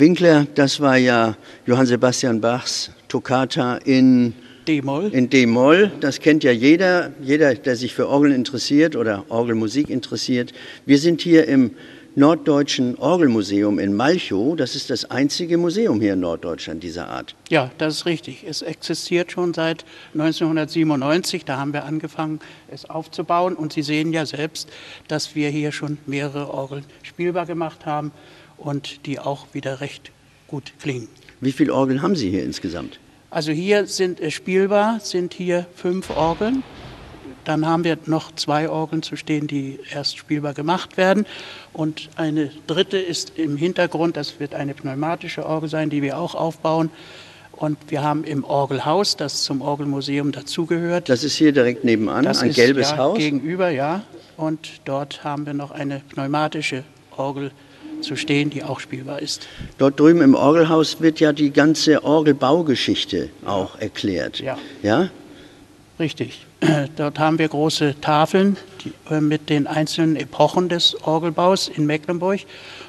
Winkler, das war ja Johann Sebastian Bachs Toccata in D-Moll. In D-Moll. Das kennt ja jeder, jeder, der sich für Orgeln interessiert oder Orgelmusik interessiert. Wir sind hier im Norddeutschen Orgelmuseum in Malchow. Das ist das einzige Museum hier in Norddeutschland dieser Art. Ja, das ist richtig. Es existiert schon seit 1997. Da haben wir angefangen, es aufzubauen. Und Sie sehen ja selbst, dass wir hier schon mehrere Orgeln spielbar gemacht haben und die auch wieder recht gut klingen. Wie viele Orgeln haben Sie hier insgesamt? Also hier sind äh, spielbar, sind hier fünf Orgeln. Dann haben wir noch zwei Orgeln zu stehen, die erst spielbar gemacht werden. Und eine dritte ist im Hintergrund, das wird eine pneumatische Orgel sein, die wir auch aufbauen. Und wir haben im Orgelhaus, das zum Orgelmuseum dazugehört. Das ist hier direkt nebenan, das ein ist, gelbes ja, Haus. Gegenüber, ja. Und dort haben wir noch eine pneumatische Orgel zu stehen, die auch spielbar ist. Dort drüben im Orgelhaus wird ja die ganze Orgelbaugeschichte auch erklärt. Ja. Ja? Richtig. Dort haben wir große Tafeln die, äh, mit den einzelnen Epochen des Orgelbaus in Mecklenburg.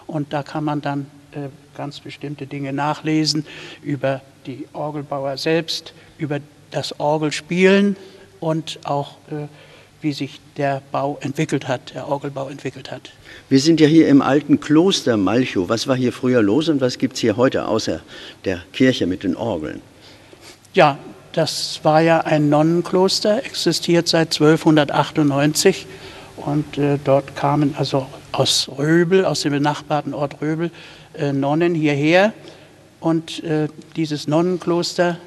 Und da kann man dann äh, ganz bestimmte Dinge nachlesen über die Orgelbauer selbst, über das Orgelspielen und auch äh, wie sich der Bau entwickelt hat, der Orgelbau entwickelt hat. Wir sind ja hier im alten Kloster Malchow. Was war hier früher los und was gibt es hier heute außer der Kirche mit den Orgeln? Ja, das war ja ein Nonnenkloster, existiert seit 1298 und äh, dort kamen also aus Röbel, aus dem benachbarten Ort Röbel, äh, Nonnen hierher und äh, dieses Nonnenkloster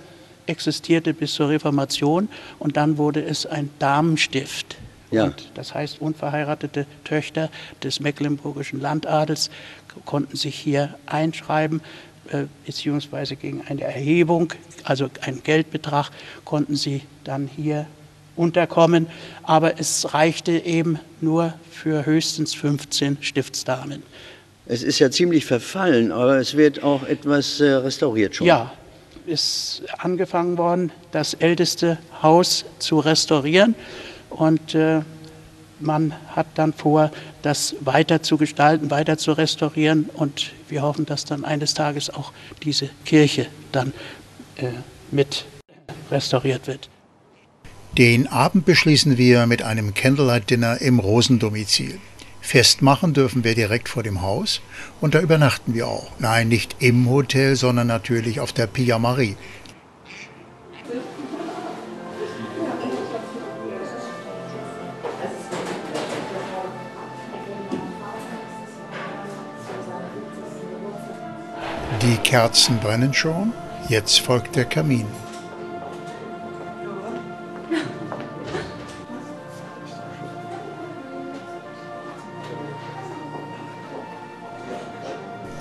existierte bis zur Reformation und dann wurde es ein Damenstift. Ja. Und das heißt, unverheiratete Töchter des mecklenburgischen Landadels konnten sich hier einschreiben, äh, beziehungsweise gegen eine Erhebung, also einen Geldbetrag, konnten sie dann hier unterkommen. Aber es reichte eben nur für höchstens 15 Stiftsdamen. Es ist ja ziemlich verfallen, aber es wird auch etwas äh, restauriert schon. Ja, ist angefangen worden, das älteste Haus zu restaurieren. Und äh, man hat dann vor, das weiter zu gestalten, weiter zu restaurieren. Und wir hoffen, dass dann eines Tages auch diese Kirche dann äh, mit restauriert wird. Den Abend beschließen wir mit einem Candlelight Dinner im Rosendomizil. Festmachen dürfen wir direkt vor dem Haus und da übernachten wir auch. Nein, nicht im Hotel, sondern natürlich auf der Pia Marie. Die Kerzen brennen schon, jetzt folgt der Kamin.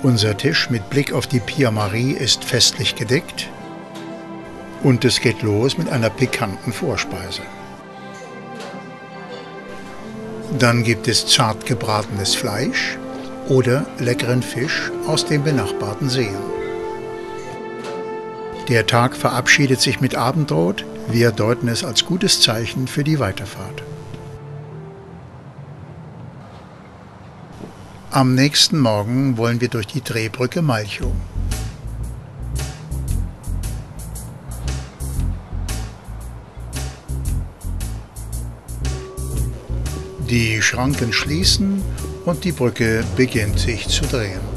Unser Tisch mit Blick auf die Pia Marie ist festlich gedeckt und es geht los mit einer pikanten Vorspeise. Dann gibt es zart gebratenes Fleisch oder leckeren Fisch aus den benachbarten Seen. Der Tag verabschiedet sich mit Abendrot, Wir deuten es als gutes Zeichen für die Weiterfahrt. Am nächsten Morgen wollen wir durch die Drehbrücke Malchow. Die Schranken schließen und die Brücke beginnt sich zu drehen.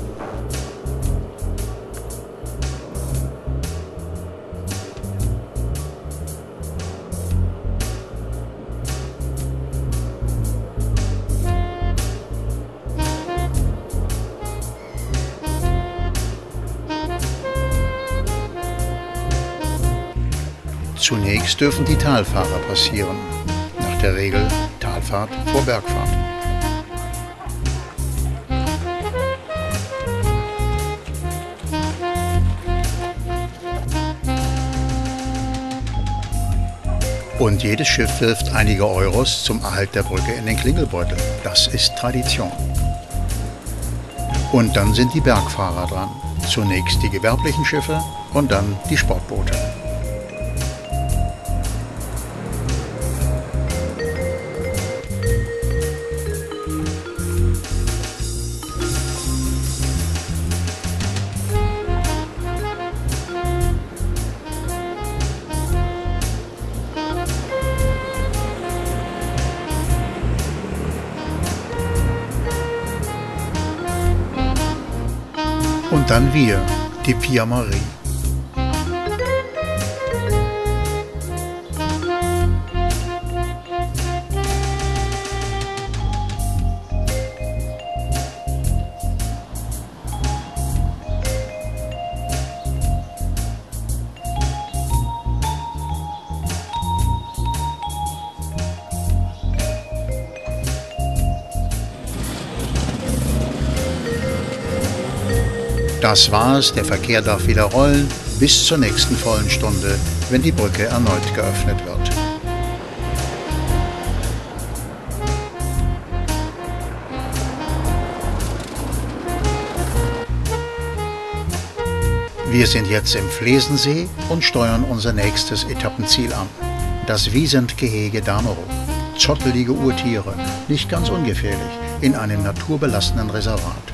Zunächst dürfen die Talfahrer passieren. Nach der Regel Talfahrt vor Bergfahrt. Und jedes Schiff wirft einige Euros zum Erhalt der Brücke in den Klingelbeutel. Das ist Tradition. Und dann sind die Bergfahrer dran. Zunächst die gewerblichen Schiffe und dann die Sportboote. Wir, die Pia Marie. Das war's, der Verkehr darf wieder rollen, bis zur nächsten vollen Stunde, wenn die Brücke erneut geöffnet wird. Wir sind jetzt im Flesensee und steuern unser nächstes Etappenziel an. Das Wiesentgehege Damerow. Zottelige Urtiere, nicht ganz ungefährlich, in einem naturbelassenen Reservat.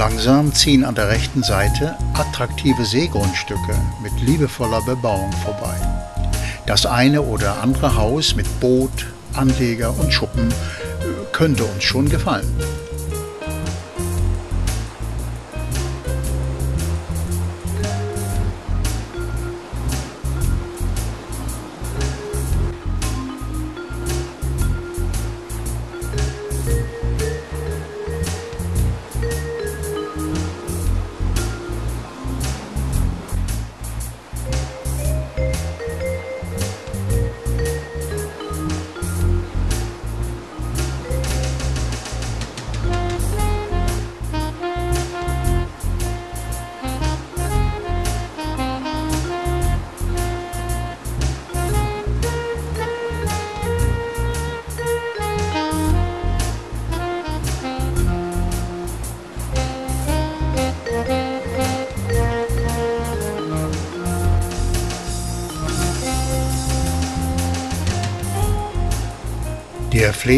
Langsam ziehen an der rechten Seite attraktive Seegrundstücke mit liebevoller Bebauung vorbei. Das eine oder andere Haus mit Boot, Anleger und Schuppen könnte uns schon gefallen.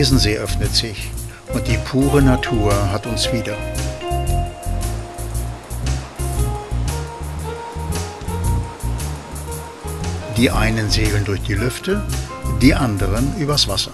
Der Flesensee öffnet sich und die pure Natur hat uns wieder. Die einen segeln durch die Lüfte, die anderen übers Wasser.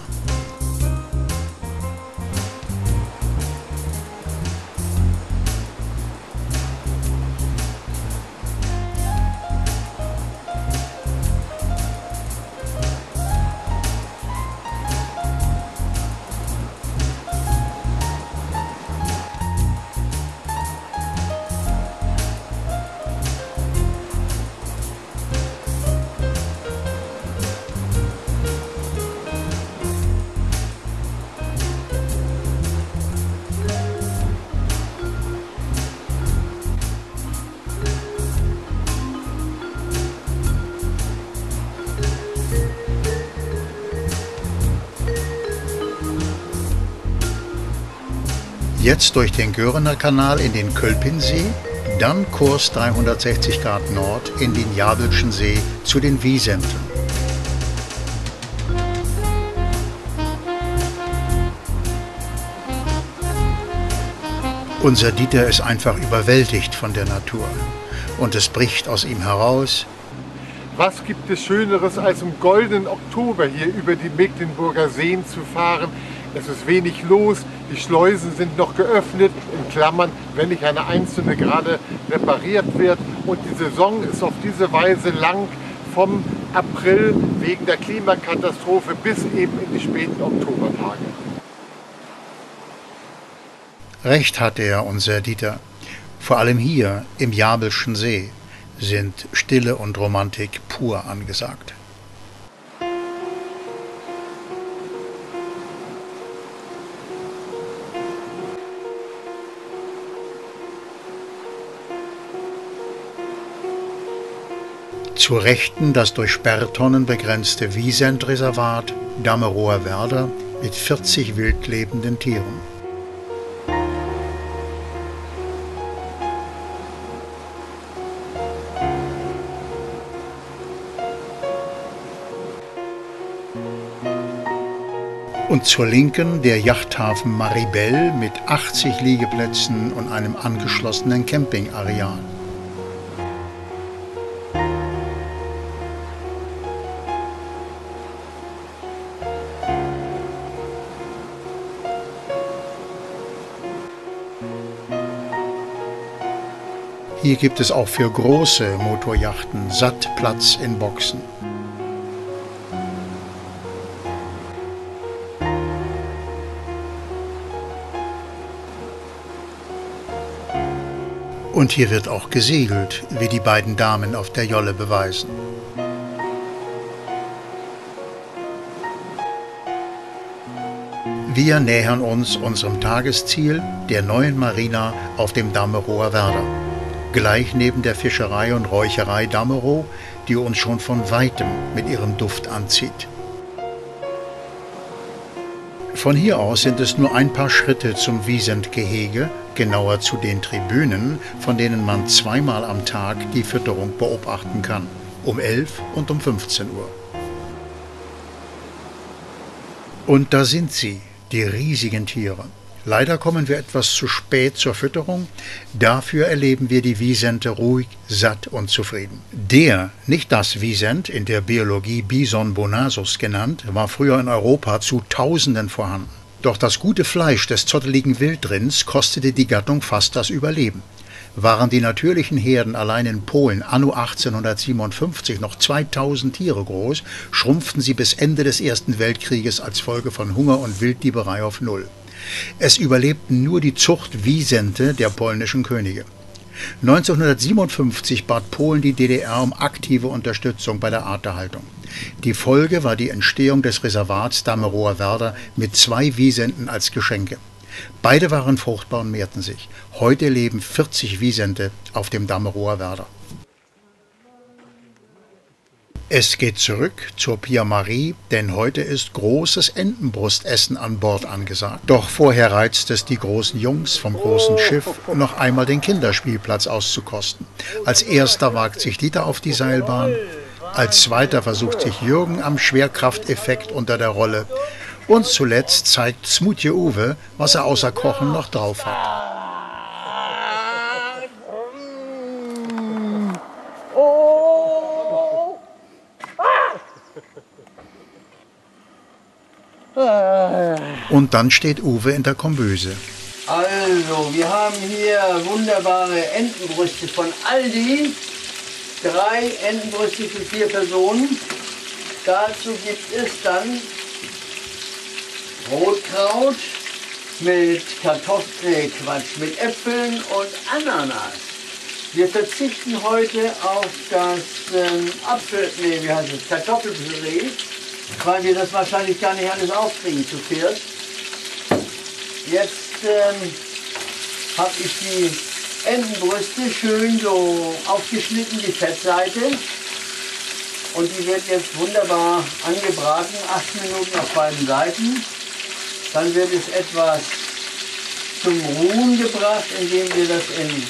Jetzt durch den Görener Kanal in den Kölpinsee, dann Kurs 360 Grad Nord in den Jabelschen See zu den Wiesenten. Unser Dieter ist einfach überwältigt von der Natur und es bricht aus ihm heraus. Was gibt es Schöneres, als im goldenen Oktober hier über die Mecklenburger Seen zu fahren? Es ist wenig los, die Schleusen sind noch geöffnet, in Klammern, wenn nicht eine einzelne gerade repariert wird. Und die Saison ist auf diese Weise lang vom April wegen der Klimakatastrophe bis eben in die späten Oktobertage. Recht hatte er, unser Dieter. Vor allem hier im Jabelschen See sind Stille und Romantik pur angesagt. Zur Rechten das durch Sperrtonnen begrenzte Wiesent-Reservat Damerower Werder mit 40 wild lebenden Tieren. und zur Linken der Yachthafen Maribel mit 80 Liegeplätzen und einem angeschlossenen Campingareal. Hier gibt es auch für große Motorjachten satt Platz in Boxen. Und hier wird auch gesegelt, wie die beiden Damen auf der Jolle beweisen. Wir nähern uns unserem Tagesziel, der neuen Marina auf dem Damerower Werder. Gleich neben der Fischerei und Räucherei Damerow, die uns schon von weitem mit ihrem Duft anzieht. Von hier aus sind es nur ein paar Schritte zum Wiesentgehege, genauer zu den Tribünen, von denen man zweimal am Tag die Fütterung beobachten kann, um 11 und um 15 Uhr. Und da sind sie, die riesigen Tiere. Leider kommen wir etwas zu spät zur Fütterung, dafür erleben wir die Wiesente ruhig, satt und zufrieden. Der, nicht das Wiesent, in der Biologie Bison bonasus genannt, war früher in Europa zu Tausenden vorhanden. Doch das gute Fleisch des zotteligen Wildrinds kostete die Gattung fast das Überleben. Waren die natürlichen Herden allein in Polen anno 1857 noch 2000 Tiere groß, schrumpften sie bis Ende des Ersten Weltkrieges als Folge von Hunger und Wilddieberei auf Null. Es überlebten nur die Zucht Wiesente der polnischen Könige. 1957 bat Polen die DDR um aktive Unterstützung bei der Arterhaltung. Die Folge war die Entstehung des Reservats Damerower Werder mit zwei Wiesenten als Geschenke. Beide waren fruchtbar und mehrten sich. Heute leben 40 Wiesente auf dem Damerower Werder. Es geht zurück zur Pia Marie, denn heute ist großes Entenbrustessen an Bord angesagt. Doch vorher reizt es die großen Jungs vom großen Schiff, noch einmal den Kinderspielplatz auszukosten. Als erster wagt sich Dieter auf die Seilbahn, als zweiter versucht sich Jürgen am Schwerkrafteffekt unter der Rolle und zuletzt zeigt Smutje Uwe, was er außer Kochen noch drauf hat. Und dann steht Uwe in der Kombüse. Also, wir haben hier wunderbare Entenbrüste von Aldi. Drei Entenbrüste für vier Personen. Dazu gibt es dann Rotkraut mit Kartoffeln, Quatsch, mit Äpfeln und Ananas. Wir verzichten heute auf das ähm, Apfel, nee, wie heißt es, Kartoffelpüree weil wir das wahrscheinlich gar nicht alles aufkriegen zu viert. Jetzt ähm, habe ich die Entenbrüste schön so aufgeschnitten, die Fettseite. Und die wird jetzt wunderbar angebraten, acht Minuten auf beiden Seiten. Dann wird es etwas zum Ruhen gebracht, indem wir das in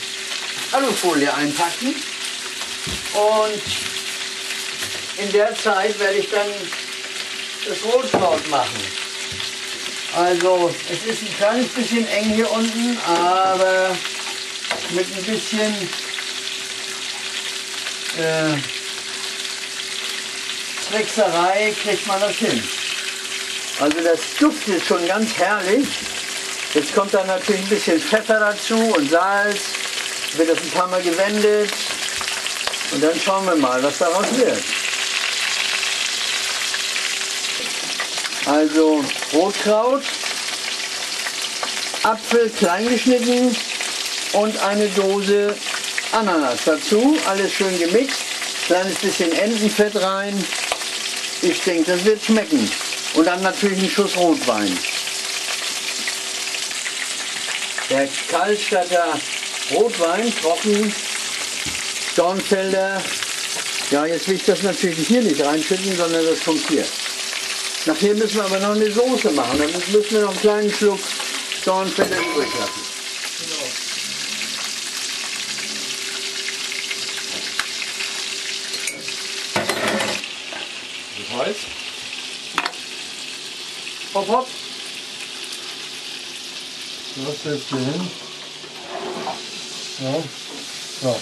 Alufolie einpacken. Und in der Zeit werde ich dann Rotkraut machen. Also es ist ein kleines bisschen eng hier unten, aber mit ein bisschen äh, Trickserei kriegt man das hin. Also das duftet schon ganz herrlich. Jetzt kommt dann natürlich ein bisschen Pfeffer dazu und Salz. Wird das ein paar Mal gewendet. Und dann schauen wir mal, was daraus wird. Also Rotkraut, Apfel klein geschnitten und eine Dose Ananas dazu. Alles schön gemixt. Kleines bisschen Entenfett rein. Ich denke, das wird schmecken. Und dann natürlich ein Schuss Rotwein. Der Karlstadter Rotwein, trocken, Dornfelder. Ja, jetzt will ich das natürlich hier nicht reinschütten, sondern das kommt hier. Nachher müssen wir aber noch eine Soße machen. Dann müssen wir noch einen kleinen Schluck Dornfelder übrig lassen. Das heißt, Hopp, hopp. Das setzt hier hin. Ja. So.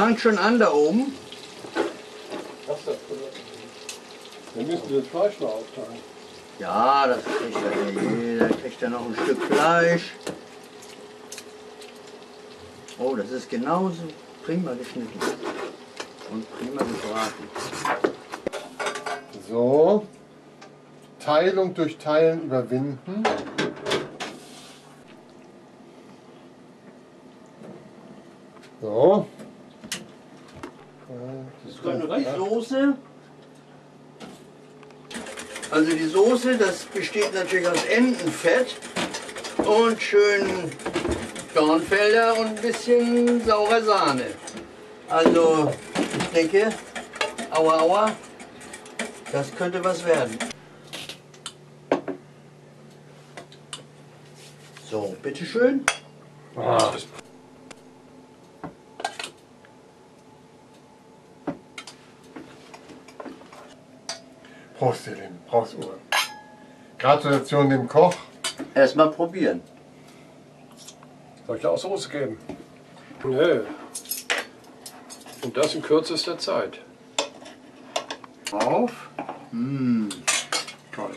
Fangt schon an da oben. wir müssen das Fleisch noch aufteilen. Ja, das kriegt ja jeder. Kriegt ja noch ein Stück Fleisch. Oh, das ist genauso prima geschnitten. Und prima gebraten. So. Teilung durch Teilen überwinden. So. Jetzt kommt noch die Soße. Also die Soße, das besteht natürlich aus Entenfett und schön Dornfelder und ein bisschen saurer Sahne. Also ich denke, aua aua, das könnte was werden. So, bitteschön. Ah. Prost, ihr Lieben. Prost, Uwe. Gratulation dem Koch. Erstmal probieren. Soll ich da auch Soße geben? Nö. Und das in kürzester Zeit. Auf. Mmh. Toll.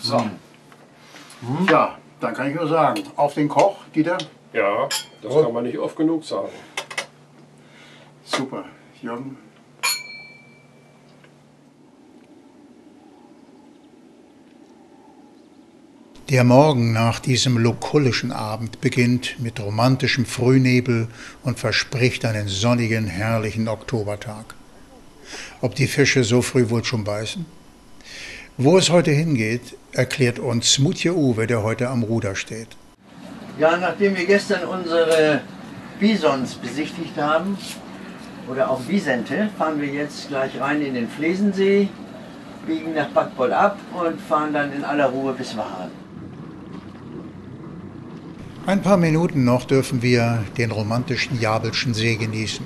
So. Hm? Ja, dann kann ich nur sagen, auf den Koch, Dieter. Ja, das kann man nicht oft genug sagen. Super. Jürgen. Der Morgen nach diesem lukullischen Abend beginnt mit romantischem Frühnebel und verspricht einen sonnigen, herrlichen Oktobertag. Ob die Fische so früh wohl schon beißen? Wo es heute hingeht, erklärt uns Mutje Uwe, der heute am Ruder steht. Ja, nachdem wir gestern unsere Bisons besichtigt haben, oder auch Bisente, fahren wir jetzt gleich rein in den Flesensee, biegen nach Backboll ab und fahren dann in aller Ruhe bis Waren. Ein paar Minuten noch dürfen wir den romantischen Jabelschen See genießen.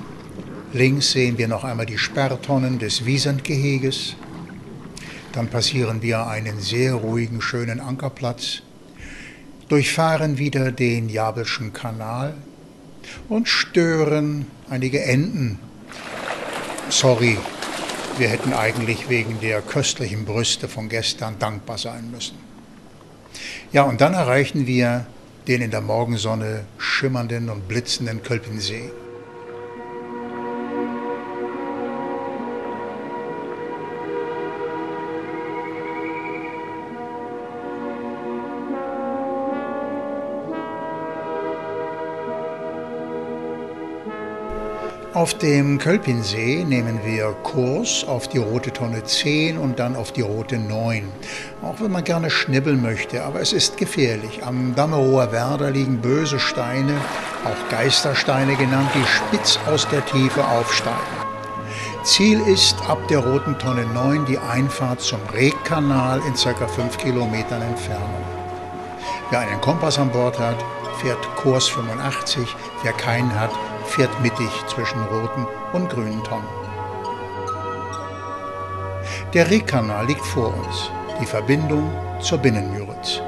Links sehen wir noch einmal die Sperrtonnen des Wiesentgeheges. Dann passieren wir einen sehr ruhigen, schönen Ankerplatz, durchfahren wieder den Jabelschen Kanal und stören einige Enten. Sorry, wir hätten eigentlich wegen der köstlichen Brüste von gestern dankbar sein müssen. Ja, und dann erreichen wir den in der Morgensonne schimmernden und blitzenden Kölpensee. Auf dem Kölpinsee nehmen wir Kurs auf die rote Tonne 10 und dann auf die rote 9. Auch wenn man gerne schnibbeln möchte, aber es ist gefährlich. Am Dammerower Werder liegen böse Steine, auch Geistersteine genannt, die spitz aus der Tiefe aufsteigen. Ziel ist ab der Roten Tonne 9 die Einfahrt zum Reekkanal in ca. 5 Kilometern Entfernung. Wer einen Kompass an Bord hat, fährt Kurs 85, wer keinen hat, fährt mittig zwischen roten und grünen Tonnen. Der Reekkanal liegt vor uns, die Verbindung zur Binnenmüritz.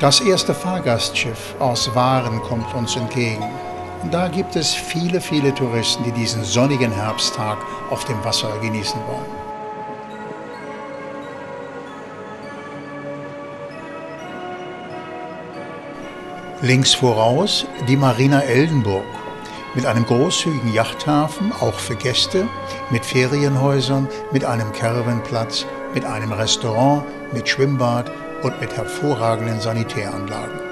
Das erste Fahrgastschiff aus Waren kommt uns entgegen. Da gibt es viele, viele Touristen, die diesen sonnigen Herbsttag auf dem Wasser genießen wollen. Links voraus die Marina Eldenburg mit einem großzügigen Yachthafen, auch für Gäste, mit Ferienhäusern, mit einem Caravanplatz, mit einem Restaurant, mit Schwimmbad, und mit hervorragenden Sanitäranlagen.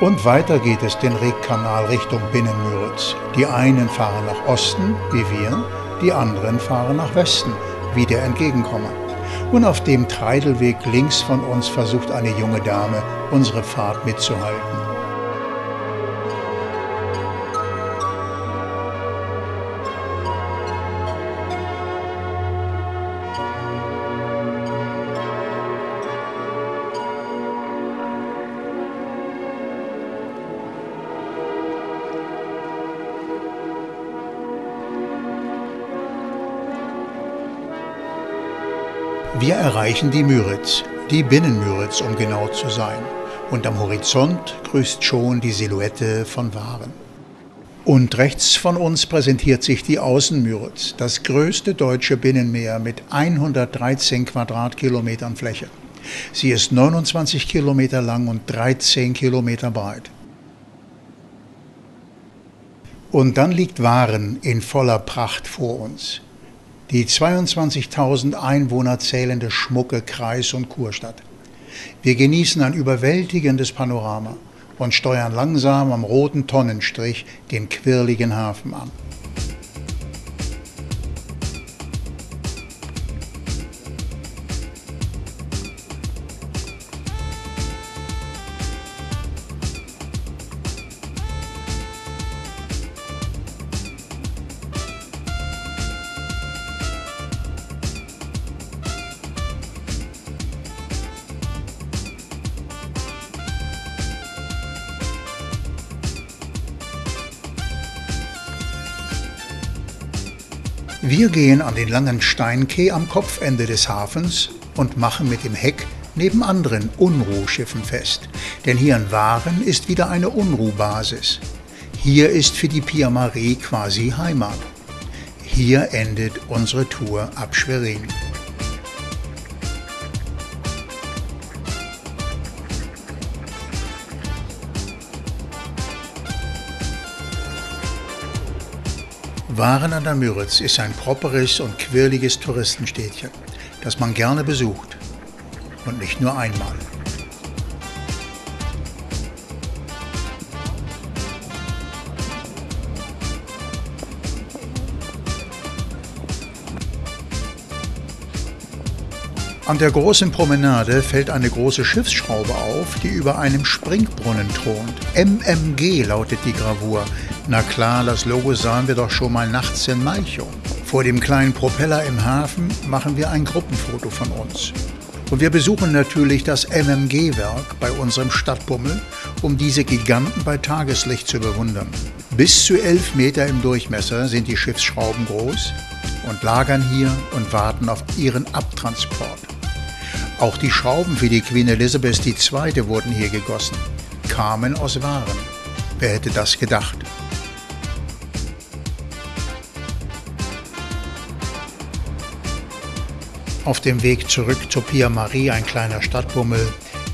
Und weiter geht es den Reekkanal Richtung Binnenmüritz. Die einen fahren nach Osten, wie wir, die anderen fahren nach Westen, wie der Entgegenkommer. Und auf dem Treidelweg links von uns versucht eine junge Dame, unsere Fahrt mitzuhalten. Wir erreichen die Müritz, die Binnenmüritz, um genau zu sein. Und am Horizont grüßt schon die Silhouette von Waren. Und rechts von uns präsentiert sich die Außenmüritz, das größte deutsche Binnenmeer mit 113 Quadratkilometern Fläche. Sie ist 29 Kilometer lang und 13 Kilometer breit. Und dann liegt Waren in voller Pracht vor uns die 22.000 Einwohner zählende schmucke Kreis- und Kurstadt. Wir genießen ein überwältigendes Panorama und steuern langsam am roten Tonnenstrich den quirligen Hafen an. Wir gehen an den langen Steinquai am Kopfende des Hafens und machen mit dem Heck neben anderen Unruhschiffen fest. Denn hier in Waren ist wieder eine Unruhbasis. Hier ist für die Pia Marie quasi Heimat. Hier endet unsere Tour ab Schwerin. Waren an der Müritz ist ein properes und quirliges Touristenstädtchen, das man gerne besucht. Und nicht nur einmal. An der großen Promenade fällt eine große Schiffsschraube auf, die über einem Springbrunnen thront. MMG lautet die Gravur, na klar, das Logo sahen wir doch schon mal nachts in Malchow. Vor dem kleinen Propeller im Hafen machen wir ein Gruppenfoto von uns. Und wir besuchen natürlich das MMG-Werk bei unserem Stadtbummel, um diese Giganten bei Tageslicht zu bewundern. Bis zu elf Meter im Durchmesser sind die Schiffsschrauben groß und lagern hier und warten auf ihren Abtransport. Auch die Schrauben für die Queen Elizabeth II. wurden hier gegossen, kamen aus Waren. Wer hätte das gedacht? Auf dem Weg zurück zur Pia Marie, ein kleiner Stadtbummel.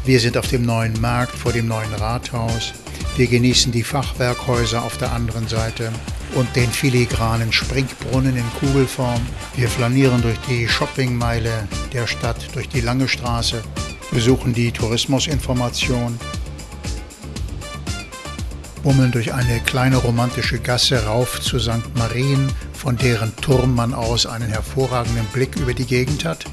Wir sind auf dem neuen Markt vor dem neuen Rathaus. Wir genießen die Fachwerkhäuser auf der anderen Seite. und den filigranen Springbrunnen in Kugelform. Wir flanieren durch die Shoppingmeile der Stadt, durch die lange Straße, besuchen die Tourismusinformation, bummeln durch eine kleine romantische Gasse rauf zu St. Marien, von deren Turm man aus einen hervorragenden Blick über die Gegend hat.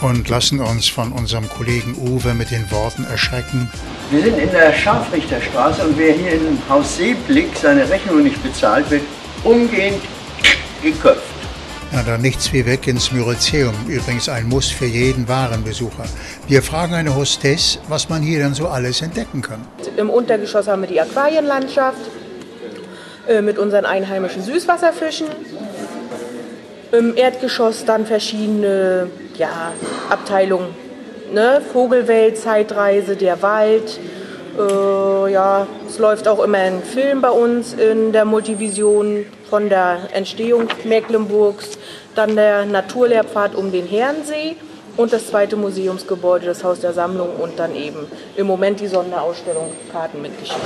Und lassen uns von unserem Kollegen Uwe mit den Worten erschrecken. Wir sind in der Scharfrichterstraße und wer hier im Haus Seeblick seine Rechnung nicht bezahlt, wird umgehend geköpft. Na, dann nichts wie weg ins Myrizeum. Übrigens ein Muss für jeden Warenbesucher. Wir fragen eine Hostess, was man hier dann so alles entdecken kann. Im Untergeschoss haben wir die Aquarienlandschaft äh, mit unseren einheimischen Süßwasserfischen. Im Erdgeschoss dann verschiedene ja, Abteilungen. Ne? Vogelwelt, Zeitreise, der Wald. Äh, ja, es läuft auch immer ein Film bei uns in der Multivision von der Entstehung Mecklenburgs. Dann der Naturlehrpfad um den Herrensee und das zweite Museumsgebäude, das Haus der Sammlung und dann eben im Moment die Sonderausstellung Karten mit Geschichte.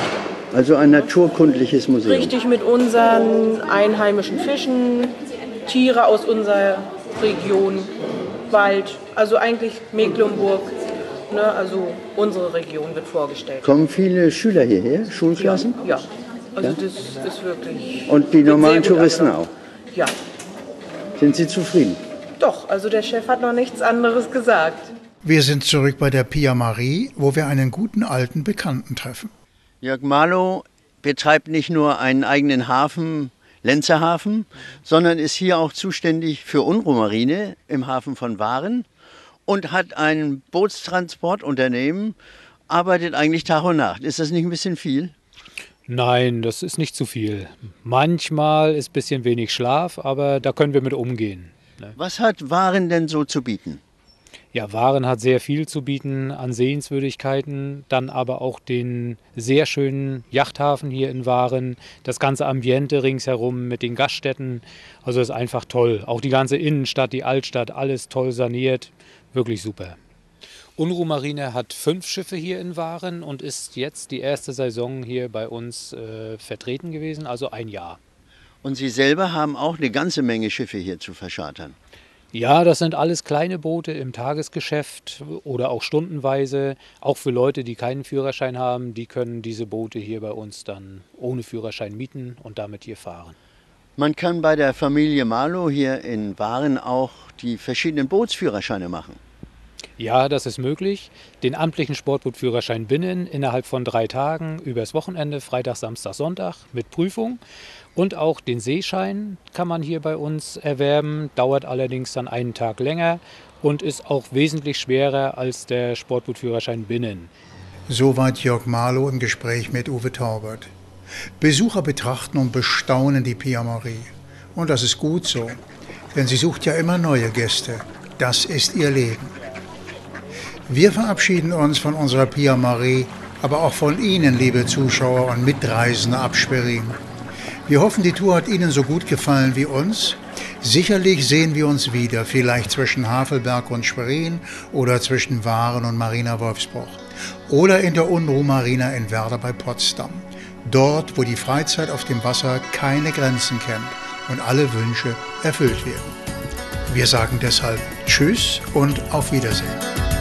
Also ein naturkundliches Museum. Richtig mit unseren einheimischen Fischen, Tiere aus unserer Region, Wald, also eigentlich Mecklenburg, ne, also unsere Region wird vorgestellt. Kommen viele Schüler hierher, Schulklassen? Ja, ja. also ja? das ist wirklich. Und die normalen Touristen auch? Ja. Sind Sie zufrieden? Doch, also der Chef hat noch nichts anderes gesagt. Wir sind zurück bei der Pia Marie, wo wir einen guten alten Bekannten treffen. Jörg Marlow betreibt nicht nur einen eigenen Hafen, Lenzerhafen, sondern ist hier auch zuständig für Unruhmarine im Hafen von Waren und hat ein Bootstransportunternehmen, arbeitet eigentlich Tag und Nacht. Ist das nicht ein bisschen viel? Nein, das ist nicht zu viel. Manchmal ist ein bisschen wenig Schlaf, aber da können wir mit umgehen. Ne? Was hat Waren denn so zu bieten? Ja, Waren hat sehr viel zu bieten an Sehenswürdigkeiten, dann aber auch den sehr schönen Yachthafen hier in Waren, das ganze Ambiente ringsherum mit den Gaststätten. Also ist einfach toll. Auch die ganze Innenstadt, die Altstadt, alles toll saniert. Wirklich super. Unruh Marine hat fünf Schiffe hier in Waren und ist jetzt die erste Saison hier bei uns äh, vertreten gewesen, also ein Jahr. Und Sie selber haben auch eine ganze Menge Schiffe hier zu verschartern. Ja, das sind alles kleine Boote im Tagesgeschäft oder auch stundenweise. Auch für Leute, die keinen Führerschein haben, die können diese Boote hier bei uns dann ohne Führerschein mieten und damit hier fahren. Man kann bei der Familie Marlow hier in Waren auch die verschiedenen Bootsführerscheine machen. Ja, das ist möglich. Den amtlichen Sportbootführerschein binnen innerhalb von drei Tagen übers Wochenende, Freitag, Samstag, Sonntag mit Prüfung. Und auch den Seeschein kann man hier bei uns erwerben, dauert allerdings dann einen Tag länger und ist auch wesentlich schwerer als der Sportbootführerschein binnen. Soweit Jörg Marlow im Gespräch mit Uwe Taubert. Besucher betrachten und bestaunen die Pia Marie. Und das ist gut so, denn sie sucht ja immer neue Gäste. Das ist ihr Leben. Wir verabschieden uns von unserer Pia Marie, aber auch von Ihnen, liebe Zuschauer und Mitreisende ab Schwerin. Wir hoffen, die Tour hat Ihnen so gut gefallen wie uns. Sicherlich sehen wir uns wieder, vielleicht zwischen Havelberg und Schwerin oder zwischen Waren und Marina Wolfsbruch oder in der Unruh Marina in Werder bei Potsdam. Dort, wo die Freizeit auf dem Wasser keine Grenzen kennt und alle Wünsche erfüllt werden. Wir sagen deshalb Tschüss und auf Wiedersehen.